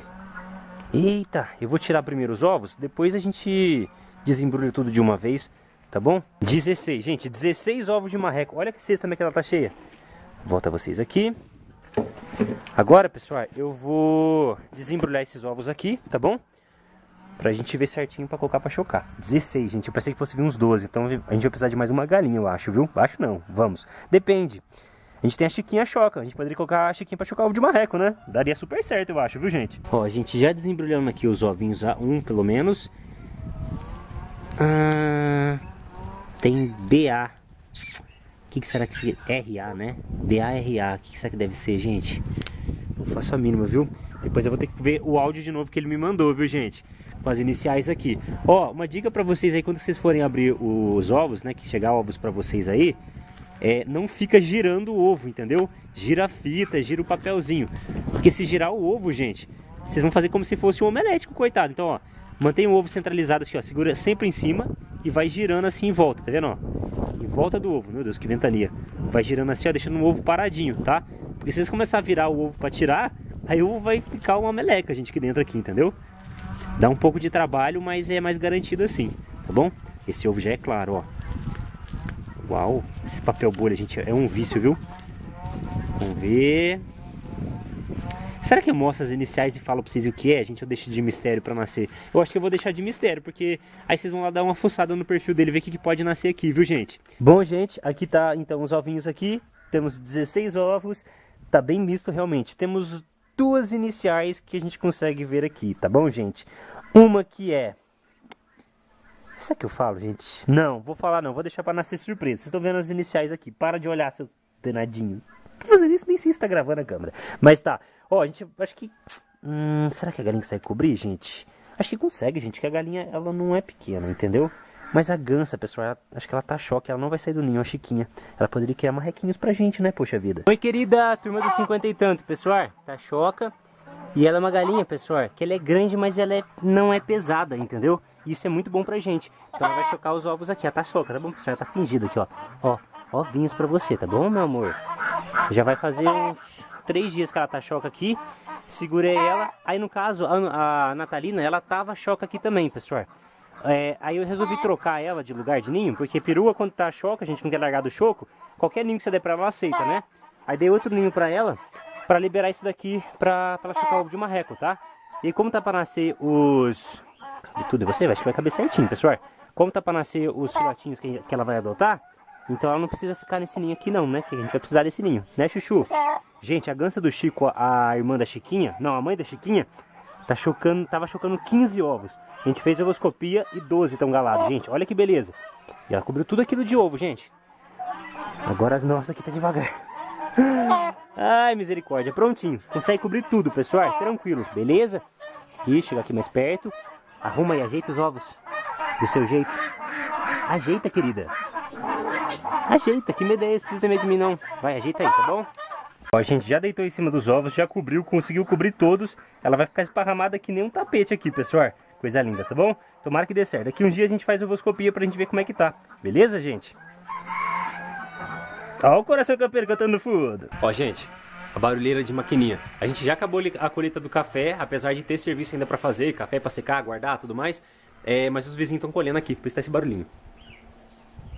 Eita, eu vou tirar primeiro os ovos, depois a gente desembrulha tudo de uma vez, tá bom? 16, gente, 16 ovos de marreco. Olha que cesta também que ela tá cheia. Volta vocês aqui. Agora, pessoal, eu vou desembrulhar esses ovos aqui, tá bom? Pra gente ver certinho pra colocar pra chocar. 16, gente. Eu pensei que fosse vir uns 12. Então a gente vai precisar de mais uma galinha, eu acho, viu? Acho não. Vamos. Depende. A gente tem a chiquinha choca. A gente poderia colocar a chiquinha pra chocar ovo de marreco, né? Daria super certo, eu acho, viu, gente? Ó, a gente já desembrulhando aqui os ovinhos a um, pelo menos. Ah, tem BA. O que, que será que? RA, né? BARA. O que, que será que deve ser, gente? Não faço a mínima, viu? Depois eu vou ter que ver o áudio de novo que ele me mandou, viu, gente? Com as iniciais aqui. Ó, uma dica pra vocês aí, quando vocês forem abrir os ovos, né? Que chegar ovos pra vocês aí é, não fica girando o ovo, entendeu? Gira a fita, gira o papelzinho. Porque se girar o ovo, gente, vocês vão fazer como se fosse um omelete, coitado. Então, ó, mantém o ovo centralizado assim, ó, segura sempre em cima e vai girando assim em volta, tá vendo, ó? Em volta do ovo, meu Deus, que ventania. Vai girando assim, ó, deixando o ovo paradinho, tá? Porque se vocês começarem a virar o ovo para tirar, aí o ovo vai ficar uma meleca, gente, aqui dentro aqui, entendeu? Dá um pouco de trabalho, mas é mais garantido assim, tá bom? Esse ovo já é claro, ó. Uau, esse papel bolha, gente, é um vício, viu? Vamos ver. Será que eu mostro as iniciais e falo pra vocês o que é? Gente, eu deixo de mistério pra nascer. Eu acho que eu vou deixar de mistério, porque aí vocês vão lá dar uma fuçada no perfil dele, ver o que, que pode nascer aqui, viu, gente? Bom, gente, aqui tá, então, os ovinhos aqui. Temos 16 ovos. Tá bem misto, realmente. Temos duas iniciais que a gente consegue ver aqui, tá bom, gente? Uma que é Será que eu falo, gente? Não, vou falar não, vou deixar pra nascer surpresa. Vocês estão vendo as iniciais aqui. Para de olhar, seu danadinho. Tô fazendo isso, nem sei se tá gravando a câmera. Mas tá. Ó, a gente, acho que... Hum, será que a galinha consegue cobrir, gente? Acho que consegue, gente, que a galinha, ela não é pequena, entendeu? Mas a gansa, pessoal, ela, acho que ela tá choque, ela não vai sair do ninho, a chiquinha. Ela poderia criar marrequinhos pra gente, né, poxa vida. Oi, querida turma dos 50 e tanto, pessoal. Tá choca. E ela é uma galinha, pessoal, que ela é grande, mas ela é, não é pesada, entendeu? Isso é muito bom pra gente. Então ela vai chocar os ovos aqui. Ela tá choca, tá bom, pessoal? Ela tá fingida aqui, ó. Ó, ovinhos pra você, tá bom, meu amor? Já vai fazer uns três dias que ela tá choca aqui. Segurei ela. Aí, no caso, a, a Natalina, ela tava choca aqui também, pessoal. É, aí eu resolvi trocar ela de lugar de ninho, porque perua quando tá choca, a gente não quer largar do choco, qualquer ninho que você der pra ela, ela aceita, né? Aí dei outro ninho pra ela, pra liberar isso daqui pra, pra ela chocar o ovo de marreco, tá? E como tá pra nascer os, de tudo. E você acho que vai caber certinho, pessoal. Como tá para nascer os filhotinhos que, ela vai adotar, então ela não precisa ficar nesse ninho aqui não, né? Que a gente vai precisar desse ninho, né, Chuchu? Gente, a gança do Chico, a irmã da Chiquinha, não, a mãe da Chiquinha, tá chocando, tava chocando 15 ovos. A gente fez ovoscopia e 12 estão galados, gente. Olha que beleza. E ela cobriu tudo aquilo de ovo, gente. Agora as nossas aqui tá devagar. Ai, misericórdia. Prontinho. Consegue cobrir tudo, pessoal. Tranquilo, beleza? E chega aqui mais perto. Arruma e ajeita os ovos do seu jeito. Ajeita, querida. Ajeita, que medo é esse? Precisa ter medo de mim, não. Vai, ajeita aí, tá bom? Ó, a gente já deitou em cima dos ovos, já cobriu, conseguiu cobrir todos. Ela vai ficar esparramada que nem um tapete aqui, pessoal. Coisa linda, tá bom? Tomara que dê certo. Daqui um dia a gente faz ovoscopia pra gente ver como é que tá. Beleza, gente? Ó o coração campeiro cantando no fundo. Ó, gente, a barulheira de maquininha. A gente já acabou a colheita do café, apesar de ter serviço ainda pra fazer, café pra secar, guardar, tudo mais. É, mas os vizinhos estão colhendo aqui, por isso tá esse barulhinho.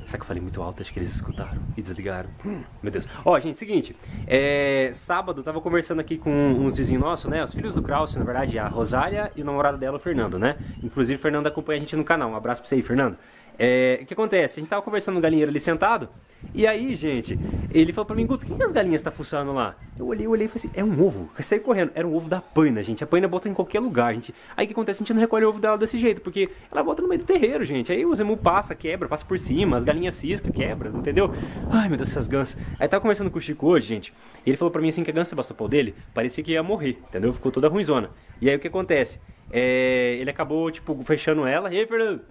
Será que eu falei muito alto? Acho que eles escutaram e desligaram. Hum, meu Deus. Ó, gente, seguinte. É, sábado, tava conversando aqui com uns vizinhos nossos, né? Os filhos do Kraus, na verdade, a Rosália e o namorado dela, o Fernando, né? Inclusive, o Fernando acompanha a gente no canal. Um abraço pra você aí, Fernando. É, o que acontece? A gente tava conversando no galinheiro ali sentado, e aí, gente, ele falou pra mim, Guto, o que as galinhas tá fuçando lá? Eu olhei, olhei e falei assim, é um ovo. Eu saí correndo, era um ovo da paina, gente. A paina bota em qualquer lugar, gente. Aí o que acontece? A gente não recolhe o ovo dela desse jeito, porque ela bota no meio do terreiro, gente. Aí o Zemu passa, quebra, passa por cima, as galinhas cisca, quebra, entendeu? Ai, meu Deus, essas gansas. Aí tava conversando com o Chico hoje, gente, e ele falou pra mim assim que a gansa Sebastopol dele parecia que ia morrer, entendeu? Ficou toda ruimzona. E aí o que acontece? É, ele acabou, tipo, fechando ela. E aí, Fernando?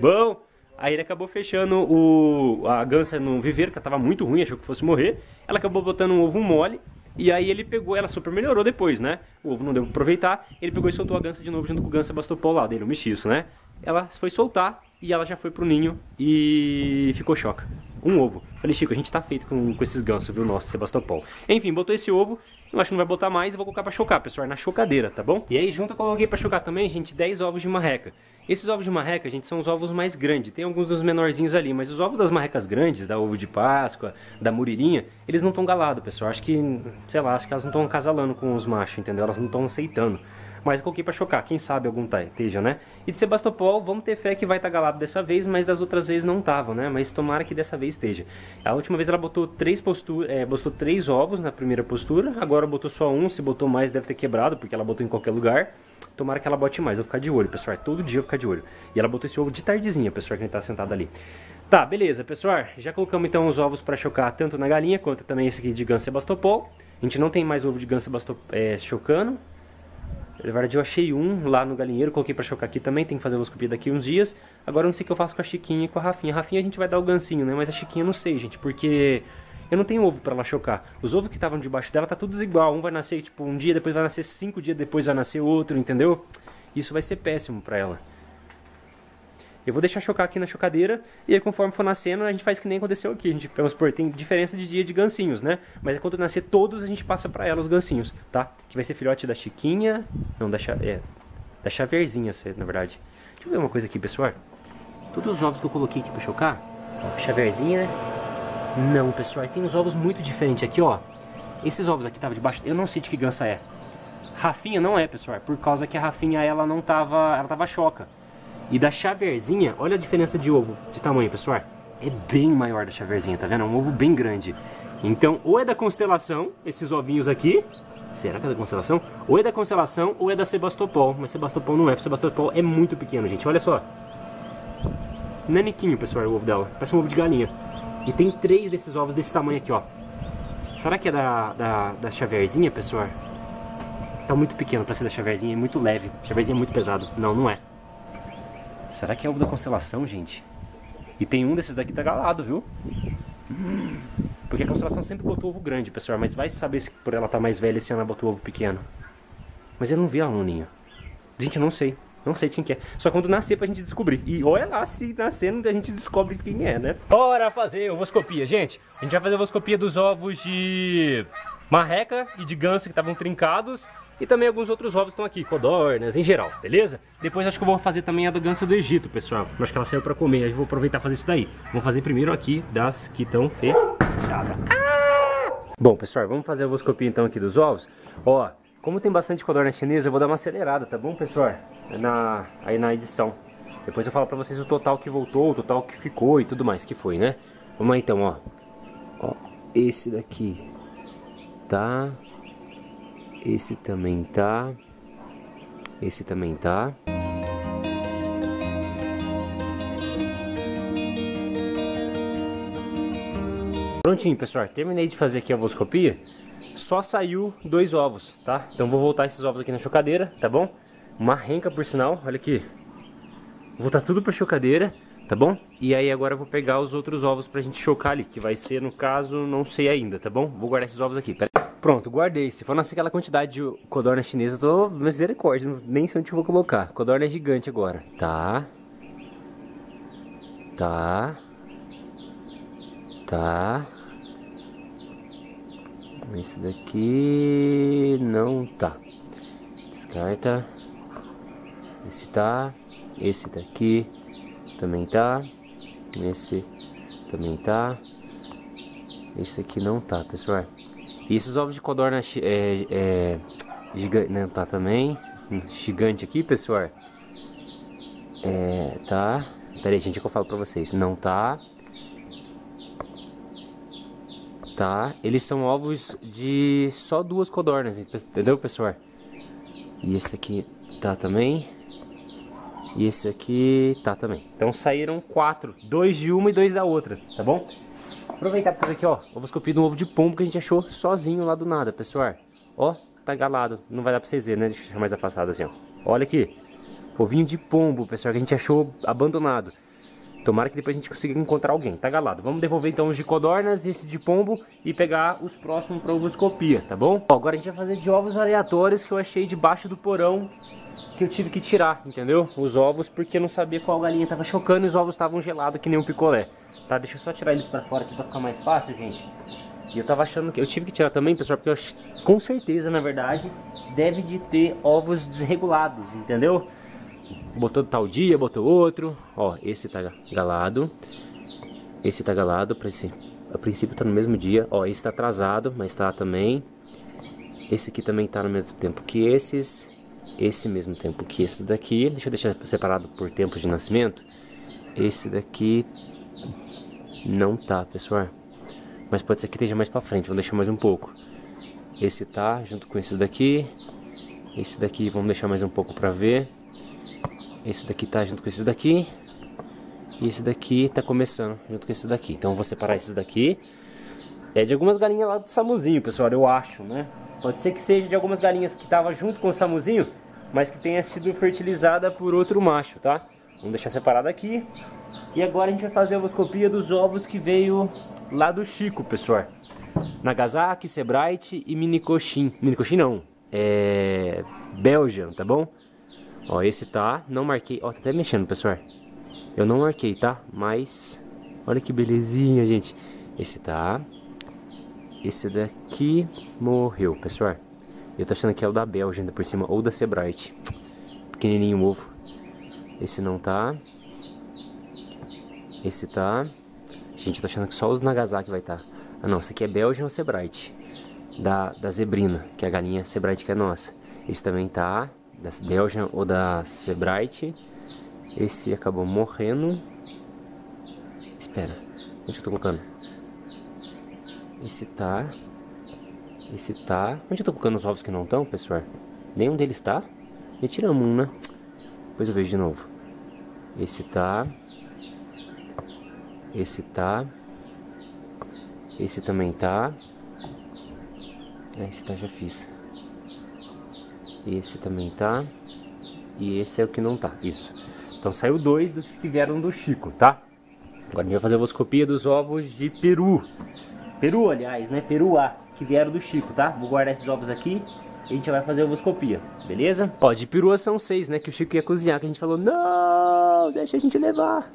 Bom? Aí ele acabou fechando o, a gansa no viveiro, que ela tava muito ruim, achou que fosse morrer. Ela acabou botando um ovo mole. E aí ele pegou, ela super melhorou depois, né? O ovo não deu pra aproveitar. Ele pegou e soltou a gansa de novo junto com o gansa bastopol lá dele, o mexiço, né? Ela foi soltar e ela já foi pro ninho e ficou choca. Um ovo. Falei, Chico, a gente tá feito com, com esses gansos, viu? Nossa, Sebastopol. Enfim, botou esse ovo. Eu acho que não vai botar mais e vou colocar pra chocar, pessoal, na chocadeira, tá bom? E aí junto eu coloquei pra chocar também, gente, 10 ovos de marreca. Esses ovos de marreca, gente, são os ovos mais grandes. Tem alguns dos menorzinhos ali, mas os ovos das marrecas grandes, da ovo de Páscoa, da muririnha, eles não estão galados, pessoal. Acho que, sei lá, acho que elas não estão acasalando com os machos, entendeu? Elas não estão aceitando. Mas coloquei pra chocar, quem sabe algum tá, esteja, né? E de Sebastopol, vamos ter fé que vai estar tá galado dessa vez, mas das outras vezes não estavam, né? Mas tomara que dessa vez esteja. A última vez ela botou três posturas, é, botou três ovos na primeira postura, agora botou só um, se botou mais deve ter quebrado, porque ela botou em qualquer lugar. Tomara que ela bote mais. Eu vou ficar de olho, pessoal. Todo dia eu vou ficar de olho. E ela botou esse ovo de tardezinha, pessoal, que gente tá sentado ali. Tá, beleza, pessoal. Já colocamos então os ovos para chocar tanto na galinha quanto também esse aqui de Ganso Sebastopol. A gente não tem mais ovo de Ganso Sebastopol é, chocando. Na verdade eu achei um lá no galinheiro, coloquei pra chocar aqui também, tem que fazer a oscopia daqui uns dias. Agora eu não sei o que eu faço com a Chiquinha e com a Rafinha. A Rafinha a gente vai dar o gancinho, né? Mas a Chiquinha eu não sei, gente, porque eu não tenho ovo para ela chocar. Os ovos que estavam debaixo dela tá tudo igual. Um vai nascer tipo um dia, depois vai nascer cinco dias, depois vai nascer outro, entendeu? Isso vai ser péssimo para ela. Eu vou deixar chocar aqui na chocadeira e aí conforme for nascendo a gente faz que nem aconteceu aqui. A gente, vamos supor, tem diferença de dia de gancinhos, né? Mas quando nascer todos a gente passa para ela os gancinhos, tá? Que vai ser filhote da Chiquinha, não, da, é, da Xavierzinha, na verdade. Deixa eu ver uma coisa aqui, pessoal. Todos os ovos que eu coloquei aqui para chocar, ó, Xavierzinha, não, pessoal, tem uns ovos muito diferentes aqui, ó. Esses ovos aqui estavam debaixo, eu não sei de que gança é. Rafinha não é, pessoal, é por causa que a Rafinha ela não tava, ela tava choca. E da Xaverzinha, olha a diferença de ovo, de tamanho, pessoal. É bem maior da Xaverzinha, tá vendo? É um ovo bem grande. Então, ou é da constelação, esses ovinhos aqui. Será que é da constelação? Ou é da constelação, ou é da Sebastopol. Mas Sebastopol não é, porque Sebastopol é muito pequeno, gente. Olha só. Naniquinho, pessoal, o ovo dela. Parece um ovo de galinha. E tem três desses ovos desse tamanho aqui, ó. Será que é da, da, da Xaverzinha, pessoal? Tá muito pequeno pra ser da Xaverzinha, é muito leve. Xaverzinha é muito pesado. Não, não é. Será que é ovo da constelação, gente? E tem um desses daqui tá galado, viu? Porque a constelação sempre botou ovo grande, pessoal. Mas vai saber se por ela tá mais velha esse ano ela botou ovo pequeno. Mas eu não vi a aluninha. Gente, eu não sei. Não sei quem que é. Só quando nascer pra gente descobrir. E olha lá se nascendo a gente descobre quem é, né? Bora fazer ovoscopia, gente. A gente vai fazer ovoscopia dos ovos de marreca e de ganso que estavam trincados. E também alguns outros ovos estão aqui, codornas, em geral, beleza? Depois acho que eu vou fazer também a da do Egito, pessoal. Acho que ela saiu pra comer, aí vou aproveitar e fazer isso daí. Vou fazer primeiro aqui das que estão fechadas. Ah! Bom, pessoal, vamos fazer a ovoscopia então aqui dos ovos. Ó, como tem bastante codorna chinesa, eu vou dar uma acelerada, tá bom, pessoal? Na, aí na edição. Depois eu falo pra vocês o total que voltou, o total que ficou e tudo mais que foi, né? Vamos lá então, ó. Ó, esse daqui tá esse também tá. Esse também tá. Prontinho, pessoal. Terminei de fazer aqui a ovoscopia. Só saiu dois ovos, tá? Então vou voltar esses ovos aqui na chocadeira, tá bom? Uma renca, por sinal. Olha aqui. Vou voltar tudo pra chocadeira, tá bom? E aí agora eu vou pegar os outros ovos pra gente chocar ali. Que vai ser, no caso, não sei ainda, tá bom? Vou guardar esses ovos aqui, pera aí. Pronto, guardei. Se for nascer aquela quantidade de codorna chinesa, eu tô misericórdia. Nem sei onde eu vou colocar. Codorna é gigante agora. Tá. Tá. Tá. Esse daqui não tá. Descarta. Esse tá. Esse daqui também tá. Esse também tá. Esse aqui não tá, pessoal. E esses ovos de codorna é, é gigante, não tá também. Gigante aqui, pessoal. É, tá. Pera aí, gente, que eu falo pra vocês. Não tá. Tá. Eles são ovos de só duas codornas, entendeu, pessoal? E esse aqui tá também. E esse aqui tá também. Então saíram quatro. Dois de uma e dois da outra, tá bom? Aproveitar pra fazer aqui, ó, ovoscopia de um ovo de pombo que a gente achou sozinho lá do nada, pessoal. Ó, tá galado. Não vai dar pra vocês verem, né? Deixa eu deixar mais afastado assim, ó. Olha aqui. Ovinho de pombo, pessoal, que a gente achou abandonado. Tomara que depois a gente consiga encontrar alguém. Tá galado. Vamos devolver então os de codornas, esse de pombo e pegar os próximos pra ovoscopia, tá bom? Ó, agora a gente vai fazer de ovos aleatórios que eu achei debaixo do porão que eu tive que tirar, entendeu? Os ovos porque eu não sabia qual galinha tava chocando e os ovos estavam gelados que nem um picolé. Tá, deixa eu só tirar eles pra fora aqui pra ficar mais fácil, gente. E eu tava achando que... Eu tive que tirar também, pessoal, porque eu, com certeza, na verdade, deve de ter ovos desregulados, entendeu? Botou tal dia, botou outro. Ó, esse tá galado. Esse tá galado, pra esse, a princípio tá no mesmo dia. Ó, esse tá atrasado, mas tá também. Esse aqui também tá no mesmo tempo que esses. Esse mesmo tempo que esses daqui. Deixa eu deixar separado por tempo de nascimento. Esse daqui não tá, pessoal. Mas pode ser que esteja mais pra frente, vou deixar mais um pouco. Esse tá junto com esses daqui. Esse daqui vamos deixar mais um pouco pra ver. Esse daqui tá junto com esses daqui. E esse daqui tá começando junto com esses daqui. Então vou separar esses daqui. É de algumas galinhas lá do Samuzinho, pessoal, eu acho, né? Pode ser que seja de algumas galinhas que tava junto com o Samuzinho, mas que tenha sido fertilizada por outro macho, tá? Vamos deixar separado aqui. E agora a gente vai fazer a ovoscopia dos ovos que veio lá do Chico, pessoal. Nagasaki, Sebright e Minicochin. Minicochin não, é... Belgian, tá bom? Ó, esse tá, não marquei, ó, tá até mexendo, pessoal. Eu não marquei, tá? Mas, olha que belezinha, gente. Esse tá. Esse daqui morreu, pessoal. Eu tô achando que é o da Belgian, por cima, ou da Sebright. Pequenininho o ovo. Esse não tá. Esse tá. Gente, eu tô achando que só os Nagasaki vai estar. Tá. Ah não, esse aqui é Belgian ou Sebright. Da, da Zebrina, que é a galinha Sebright que é nossa. Esse também tá. Da Belgian ou da Sebright. Esse acabou morrendo. Espera. Onde eu tô colocando? Esse tá. Esse tá. Onde eu tô colocando os ovos que não estão, pessoal? Nenhum deles tá. E tiramos um, né? Depois eu vejo de novo. Esse tá. Esse tá. Esse também tá. Ah, esse tá já fiz. Esse também tá. E esse é o que não tá. Isso. Então saiu dois dos que vieram do Chico, tá? Agora a gente vai fazer a ovoscopia dos ovos de peru. Peru, aliás, né? Peruá, que vieram do Chico, tá? Vou guardar esses ovos aqui e a gente vai fazer a ovoscopia, beleza? Ó, de perua são seis, né? Que o Chico ia cozinhar, que a gente falou, não, deixa a gente levar.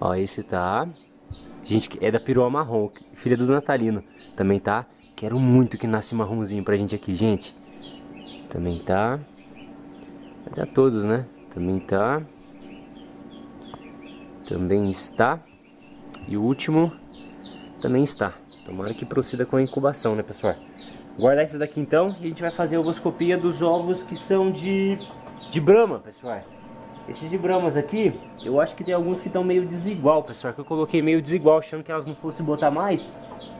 Ó, esse tá. Gente, é da perua marrom, filha do Natalino. Também tá. Quero muito que nasce marronzinho pra gente aqui, gente. Também tá. Dar todos, né? Também tá. Também está. E o último também está. Tomara que proceda com a incubação, né, pessoal? Guardar esses daqui então e a gente vai fazer a ovoscopia dos ovos que são de, de brama, pessoal. Esses de bramas aqui, eu acho que tem alguns que estão meio desigual, pessoal, que eu coloquei meio desigual, achando que elas não fossem botar mais,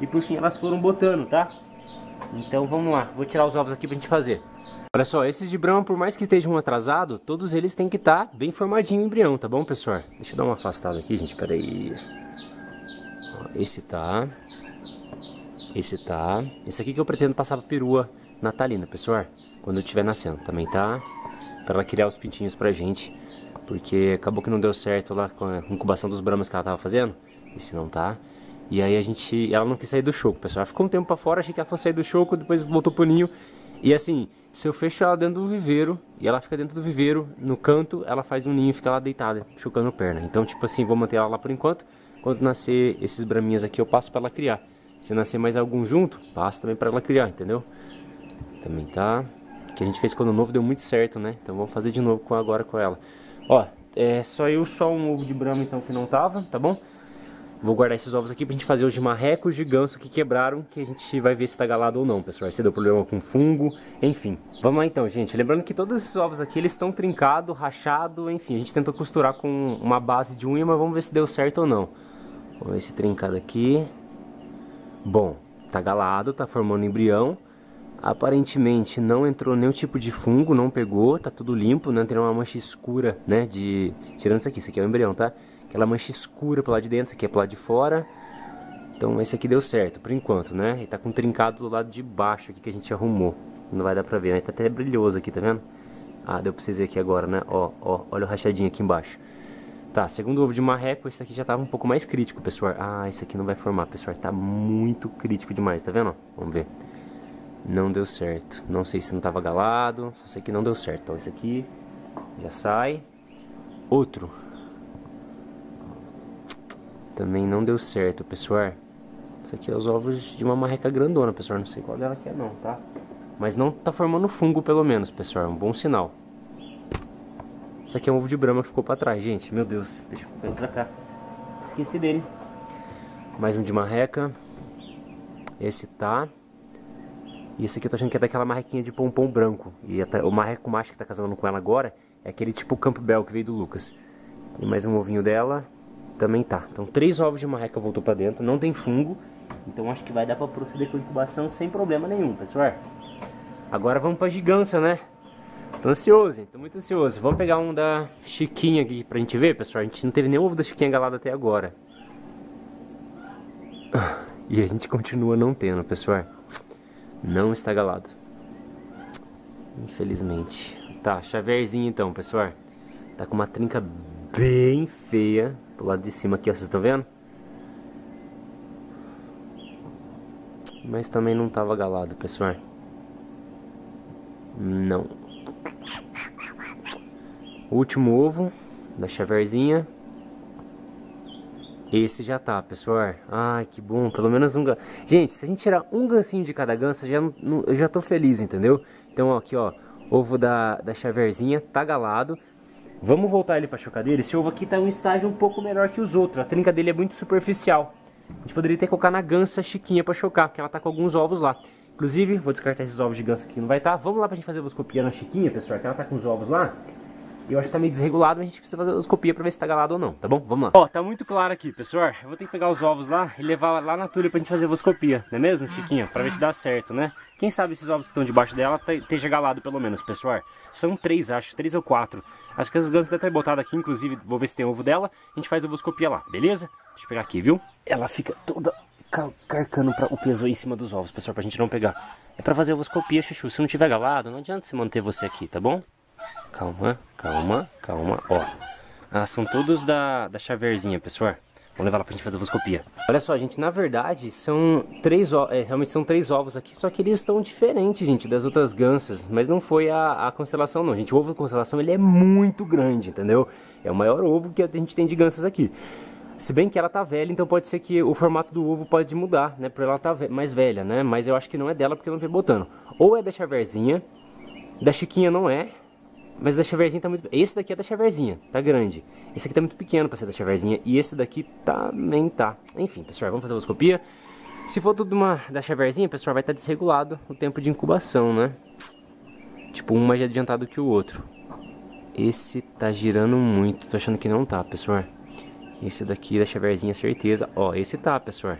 e por fim elas foram botando, tá? Então vamos lá, vou tirar os ovos aqui pra gente fazer. Olha só, esses de brama, por mais que estejam atrasados, todos eles têm que estar tá bem formadinho o embrião, tá bom, pessoal? Deixa eu dar uma afastada aqui, gente, peraí. Esse tá. Esse tá. Esse aqui que eu pretendo passar pra perua natalina, pessoal. Quando eu estiver nascendo, também tá. Pra ela criar os pintinhos pra gente. Porque acabou que não deu certo lá com a incubação dos bramas que ela tava fazendo. Esse não tá. E aí a gente, ela não quis sair do choco, pessoal. Ela ficou um tempo pra fora, achei que ela fosse sair do choco, depois voltou pro ninho. E assim, se eu fecho ela dentro do viveiro, e ela fica dentro do viveiro, no canto, ela faz um ninho e fica lá deitada, chocando perna. Então, tipo assim, vou manter ela lá por enquanto. Quando nascer esses braminhas aqui, eu passo pra ela criar. Se nascer mais algum junto, passo também pra ela criar, entendeu? Também tá. Que a gente fez quando novo deu muito certo, né? Então vamos fazer de novo com agora com ela. Ó, é só eu, só um ovo de brama então que não tava, tá bom? Vou guardar esses ovos aqui pra gente fazer os de marrecos de ganso que quebraram, que a gente vai ver se tá galado ou não, pessoal. Se deu problema com fungo, enfim. Vamos lá então, gente. Lembrando que todos esses ovos aqui, eles estão trincados, rachados, enfim. A gente tentou costurar com uma base de unha, mas vamos ver se deu certo ou não. Vamos ver esse trincado aqui. Bom, tá galado, tá formando embrião. Aparentemente não entrou nenhum tipo de fungo, não pegou, tá tudo limpo, não tem uma mancha escura, né, de... Tirando isso aqui, isso aqui é o embrião, tá? Aquela mancha escura pro lado de dentro, isso aqui é pro lado de fora. Então esse aqui deu certo, por enquanto, né? Ele tá com trincado do lado de baixo aqui que a gente arrumou. Não vai dar pra ver, né? Tá até brilhoso aqui, tá vendo? Ah, deu pra vocês verem aqui agora, né? Ó, ó, olha o rachadinho aqui embaixo. Tá, segundo ovo de marreco, esse aqui já tava um pouco mais crítico, pessoal. Ah, esse aqui não vai formar, pessoal. Tá muito crítico demais, tá vendo? Vamos ver. Não deu certo. Não sei se não tava galado, só sei que não deu certo. Então esse aqui já sai. Outro. Também não deu certo, pessoal. Isso aqui é os ovos de uma marreca grandona, pessoal. Não sei qual dela que é não, tá? Mas não tá formando fungo, pelo menos, pessoal. É um bom sinal. Isso aqui é um ovo de brama que ficou pra trás, gente. Meu Deus, deixa eu pra cá. Esqueci dele. Mais um de marreca. Esse tá. E esse aqui eu tô achando que é daquela marrequinha de pompom branco. E até, o marreco macho que tá casando com ela agora é aquele tipo Campbell que veio do Lucas. E mais um ovinho dela. Também tá. Então três ovos de marreca voltou pra dentro. Não tem fungo. Então acho que vai dar pra proceder com incubação sem problema nenhum, pessoal. Agora vamos pra gigância, né? Tô ansioso, tô muito ansioso. Vamos pegar um da Chiquinha aqui pra gente ver, pessoal. A gente não teve nenhum ovo da Chiquinha galado até agora. E a gente continua não tendo, pessoal. Não está galado. Infelizmente. Tá, chaverzinho então, pessoal. Tá com uma trinca bem feia. Pro lado de cima aqui, ó, vocês estão vendo? Mas também não tava galado, pessoal. Não. Último ovo da chaverzinha. Esse já tá, pessoal. Ai, que bom. Pelo menos um... Gente, se a gente tirar um gancinho de cada ganso, já não, eu já tô feliz, entendeu? Então, ó, aqui, ó. Ovo da, da chaverzinha tá galado. Vamos voltar ele pra chocadeira. Esse ovo aqui tá em um estágio um pouco melhor que os outros. A trinca dele é muito superficial. A gente poderia ter que colocar na gansa chiquinha pra chocar, porque ela tá com alguns ovos lá. Inclusive, vou descartar esses ovos de ganso aqui, não vai estar. Tá. Vamos lá pra gente fazer a oscopia na chiquinha, pessoal, que ela tá com os ovos lá. Eu acho que tá meio desregulado, mas a gente precisa fazer a oscopia pra ver se tá galado ou não, tá bom? Vamos lá. Ó, tá muito claro aqui, pessoal. Eu vou ter que pegar os ovos lá e levar lá na tulha pra gente fazer a oscopia, não é mesmo, Chiquinha? Pra ver se dá certo, né? Quem sabe esses ovos que estão debaixo dela esteja galado pelo menos, pessoal. São três, acho, três ou quatro. Acho que as gansos devem ter botado aqui, inclusive, vou ver se tem ovo dela. A gente faz a ovoscopia lá, beleza? Deixa eu pegar aqui, viu? Ela fica toda carcando pra, o peso aí em cima dos ovos, pessoal, pra gente não pegar. É pra fazer a ovoscopia, chuchu. Se não tiver galado, não adianta você manter você aqui, tá bom? Calma, calma, calma. Ó, ah, são todos da, da chaverzinha, pessoal. Vamos levar lá pra gente fazer a ovoscopia. Olha só, gente, na verdade, são três ovos, é, realmente são três ovos aqui, só que eles estão diferentes, gente, das outras gansas. Mas não foi a, a constelação, não, gente. O ovo da constelação, ele é muito grande, entendeu? É o maior ovo que a gente tem de gansas aqui. Se bem que ela tá velha, então pode ser que o formato do ovo pode mudar, né? Por ela tá mais velha, né? Mas eu acho que não é dela porque eu não vi botando. Ou é da chaverzinha, da chiquinha não é, mas da chaverzinha tá muito... Esse daqui é da chaverzinha, tá grande. Esse aqui tá muito pequeno pra ser da chaverzinha. E esse daqui também tá. Enfim, pessoal, vamos fazer a oscopia. Se for tudo uma da chaverzinha, pessoal, vai estar tá desregulado o tempo de incubação, né? Tipo, um mais adiantado que o outro. Esse tá girando muito. Tô achando que não tá, pessoal. Esse daqui da chaverzinha, certeza. Ó, esse tá, pessoal.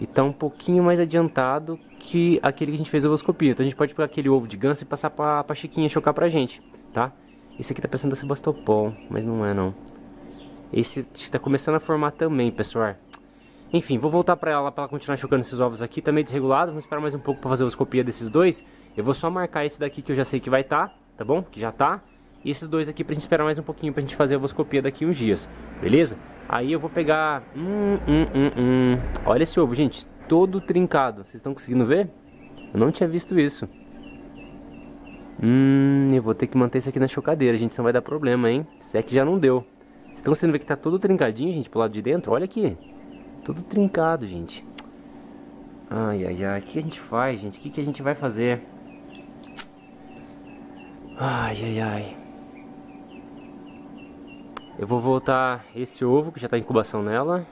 E tá um pouquinho mais adiantado que aquele que a gente fez a ovoscopia. Então a gente pode pegar aquele ovo de ganso e passar pra, pra Chiquinha chocar pra gente, tá? Esse aqui tá pensando em Sebastopol, mas não é não. Esse está começando a formar também, pessoal. Enfim, vou voltar pra ela pra ela continuar chocando esses ovos aqui. Tá meio desregulado, vamos esperar mais um pouco pra fazer a ovoscopia desses dois. Eu vou só marcar esse daqui que eu já sei que vai estar, tá, tá bom? Que já tá. E esses dois aqui pra gente esperar mais um pouquinho pra gente fazer a ovoscopia daqui uns dias, beleza? Aí eu vou pegar... Hum, hum, hum, hum. Olha esse ovo, gente. Todo trincado. Vocês estão conseguindo ver? Eu não tinha visto isso. Hum, eu vou ter que manter isso aqui na chocadeira, gente. Isso não vai dar problema, hein? Se é que já não deu. Vocês estão conseguindo ver que tá todo trincadinho, gente, pro lado de dentro? Olha aqui. Tudo trincado, gente. Ai, ai, ai. O que a gente faz, gente? O que, que a gente vai fazer? Ai, ai, ai. Eu vou voltar esse ovo que já tá em incubação nela.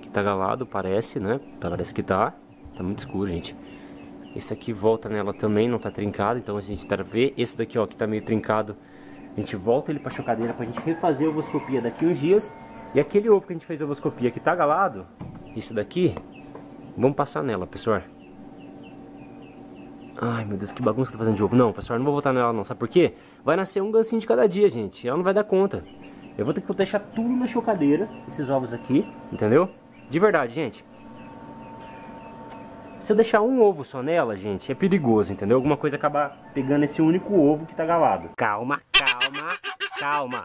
Que tá galado, parece, né? Parece que tá. Tá muito escuro, gente. Esse aqui volta nela também, não tá trincado. Então a gente espera ver. Esse daqui, ó, que tá meio trincado. A gente volta ele pra chocadeira pra gente refazer a ovoscopia daqui uns dias. E aquele ovo que a gente fez a ovoscopia que tá galado, esse daqui, vamos passar nela, pessoal. Ai, meu Deus, que bagunça que eu tô fazendo de ovo. Não, pessoal, não vou voltar nela não. Sabe por quê? Vai nascer um gancinho de cada dia, gente. Ela não vai dar conta. Eu vou ter que deixar tudo na chocadeira, esses ovos aqui, entendeu? De verdade, gente. Se eu deixar um ovo só nela, gente, é perigoso, entendeu? Alguma coisa acabar pegando esse único ovo que tá galado. Calma, calma, calma.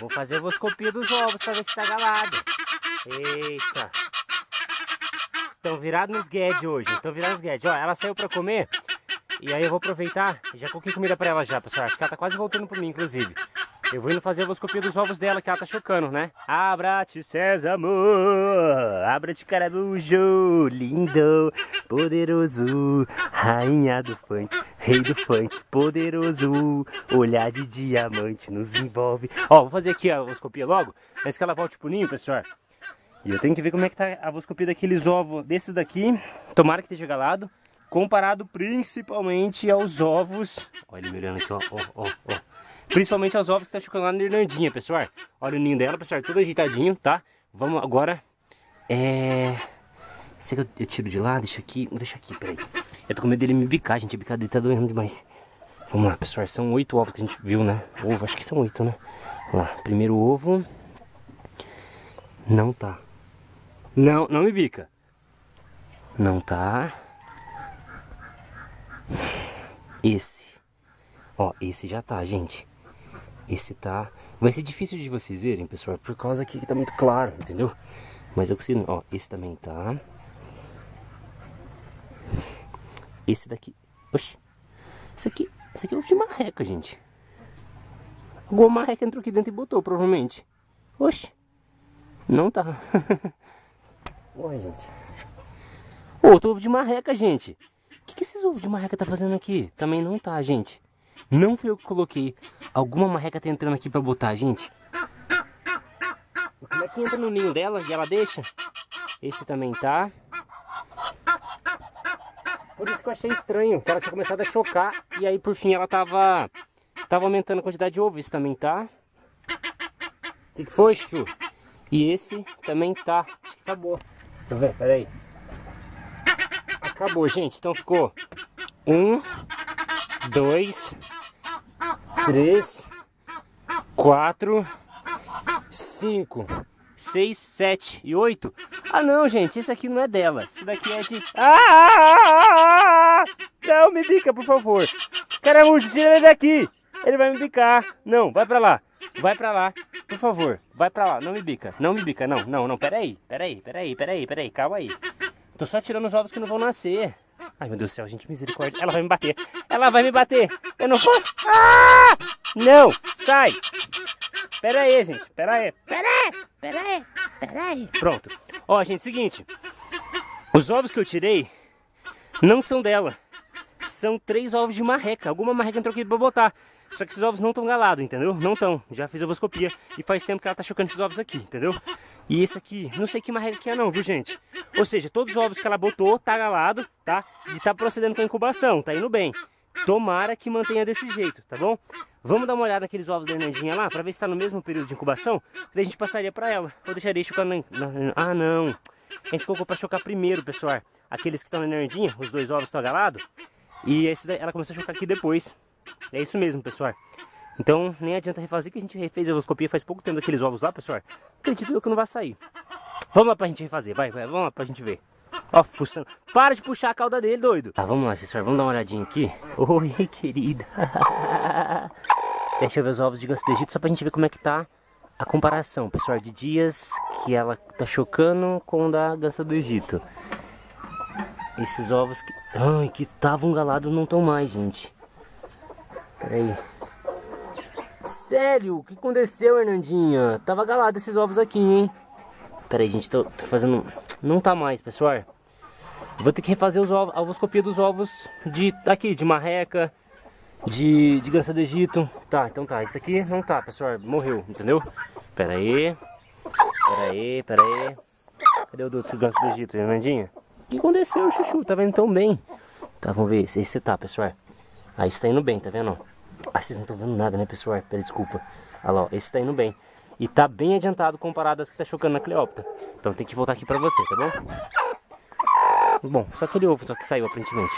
Vou fazer a ovoscopia dos ovos pra ver se tá galado. Eita. Estão virados nos guedes hoje. Estão virados nos guedes. Ó, ela saiu pra comer. E aí eu vou aproveitar já coloquei comida pra ela já, pessoal. Acho que ela tá quase voltando por mim, inclusive. Eu vou indo fazer a ovoscopia dos ovos dela, que ela tá chocando, né? Abra-te, sésamo, abra-te, carabujo, lindo, poderoso, rainha do funk, rei do funk, poderoso, olhar de diamante nos envolve. Ó, vou fazer aqui a ovoscopia logo, antes que ela volte pro ninho, pessoal. E eu tenho que ver como é que tá a ovoscopia daqueles ovos, desses daqui, tomara que esteja galado, comparado principalmente aos ovos. Olha ele me olhando aqui, ó, ó, ó, ó. Principalmente aos ovos que tá chocando lá na Irlandinha, pessoal. Olha o ninho dela, pessoal, tudo ajeitadinho, tá? Vamos agora, é... Será que eu, eu tiro de lá? Deixa aqui, deixa aqui, peraí. Eu tô com medo dele me bicar, gente, a bicada dele tá doendo demais. Vamos lá, pessoal, são oito ovos que a gente viu, né? Ovo, acho que são oito, né? Vamos lá, primeiro ovo. Não tá. Não, não me bica. Não tá. Esse. Ó, esse já tá, gente. Esse tá... Vai ser difícil de vocês verem, pessoal, por causa aqui que tá muito claro, entendeu? Mas eu consigo... Ó, esse também tá. Esse daqui... Oxi. Esse aqui... Esse aqui é o de marreca, gente. Alguma marreca entrou aqui dentro e botou, provavelmente. Oxi. Não tá. *laughs* Oi, gente. Outro ovo de marreca, gente. O que, que esses ovos de marreca tá fazendo aqui? Também não tá, gente. Não fui eu que coloquei. Alguma marreca tá entrando aqui pra botar, gente. Como é que entra no ninho dela e ela deixa? Esse também tá. Por isso que eu achei estranho, que ela tinha começado a chocar e aí por fim ela tava, tava aumentando a quantidade de ovo. Esse também tá. O que, que foi, Chu? E esse também tá. Acho que acabou. Deixa eu ver, peraí. Acabou, gente. Então ficou um, dois, três, quatro, cinco, seis, sete e oito. Ah não, gente, esse aqui não é dela. Esse daqui é de... Ah! Não, me bica, por favor. Caramujo, tira ele daqui. Ele vai me bicar. Não, vai pra lá. Vai pra lá, por favor. Vai pra lá, não me bica. Não me bica, não, não, não. Peraí, peraí, peraí, peraí, peraí. Calma aí. Tô só tirando os ovos que não vão nascer. Ai, meu Deus do céu, gente, misericórdia. Ela vai me bater. Ela vai me bater. Eu não posso. Ah! Não, sai. Pera aí, gente. Pera aí. Pera aí. Pera aí. Pera aí. Pronto. Ó, gente, seguinte. Os ovos que eu tirei não são dela. São três ovos de marreca. Alguma marreca entrou aqui pra botar. Só que esses ovos não estão galados, entendeu? Não estão. Já fiz ovoscopia. E faz tempo que ela tá chocando esses ovos aqui, entendeu? E esse aqui, não sei que marreca que é não, viu gente? Ou seja, todos os ovos que ela botou, tá galado, tá? E tá procedendo com a incubação, tá indo bem. Tomara que mantenha desse jeito, tá bom? Vamos dar uma olhada naqueles ovos da Hernandinha lá, pra ver se tá no mesmo período de incubação. Daí a gente passaria pra ela. Ou deixaria chocando na... Ah, não. A gente colocou pra chocar primeiro, pessoal. Aqueles que estão na Hernandinha, os dois ovos estão galados. E esse daí, ela começou a chocar aqui depois. É isso mesmo, pessoal. Então, nem adianta refazer que a gente refez a ovoscopia faz pouco tempo daqueles ovos lá, pessoal. Acredito eu que não vai sair. Vamos lá pra gente refazer, vai, vai, vamos lá pra gente ver. Ó, fuçando. Para de puxar a cauda dele, doido. Tá, vamos lá, pessoal, vamos dar uma olhadinha aqui. Oi, *laughs* querida. Deixa eu ver os ovos de ganso do Egito, só pra gente ver como é que tá a comparação, pessoal, de dias que ela tá chocando com o da gança do Egito. Esses ovos que, ai, que estavam galados não estão mais, gente. Pera aí. Sério? O que aconteceu, Hernandinha? Tava galado esses ovos aqui, hein? Pera aí, gente, tô, tô fazendo... Não tá mais, pessoal. Vou ter que refazer os ovos, a ovoscopia dos ovos de aqui, de marreca, de, de gança do Egito. Tá, então tá, isso aqui não tá, pessoal, morreu, entendeu? Pera aí, pera aí, pera aí. Cadê o do ganso do Egito, Hernandinha? O que aconteceu, Chuchu? Tá vendo tão bem? Tá, vamos ver, esse, esse tá, pessoal. Aí está indo bem, tá vendo? Ah, vocês não estão vendo nada, né, pessoal? Pera, desculpa. Olha lá, ó, esse tá indo bem. E tá bem adiantado comparado às que tá chocando na Cleópatra. Então tem que voltar aqui pra você, tá bom? Bom, só aquele ovo só que saiu aparentemente.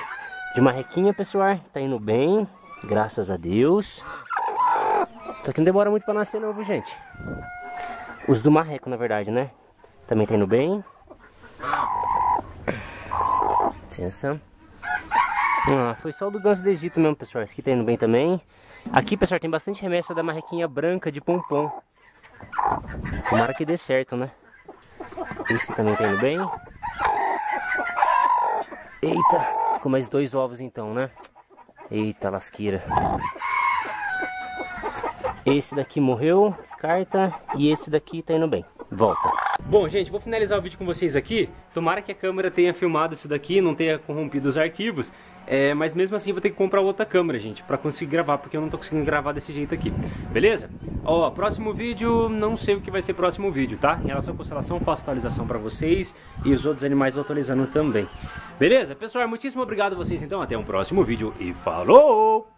De marrequinha, pessoal, tá indo bem. Graças a Deus. Só que não demora muito pra nascer novo, gente. Os do marreco, na verdade, né? Também tá indo bem. Licença. Ah, foi só o do ganso do Egito mesmo, pessoal. Esse aqui tá indo bem também. Aqui, pessoal, tem bastante remessa da marrequinha branca de pompom. Tomara que dê certo, né? Esse também tá indo bem. Eita, ficou mais dois ovos então, né? Eita, lasqueira. Esse daqui morreu, descarta. E esse daqui tá indo bem. Volta. Bom, gente, vou finalizar o vídeo com vocês aqui. Tomara que a câmera tenha filmado isso daqui, não tenha corrompido os arquivos. É, mas mesmo assim vou ter que comprar outra câmera, gente, pra conseguir gravar, porque eu não tô conseguindo gravar desse jeito aqui. Beleza? Ó, próximo vídeo, não sei o que vai ser próximo vídeo, tá? Em relação à constelação, faço atualização pra vocês e os outros animais vou atualizando também. Beleza? Pessoal, muitíssimo obrigado a vocês, então. Até um próximo vídeo e falou!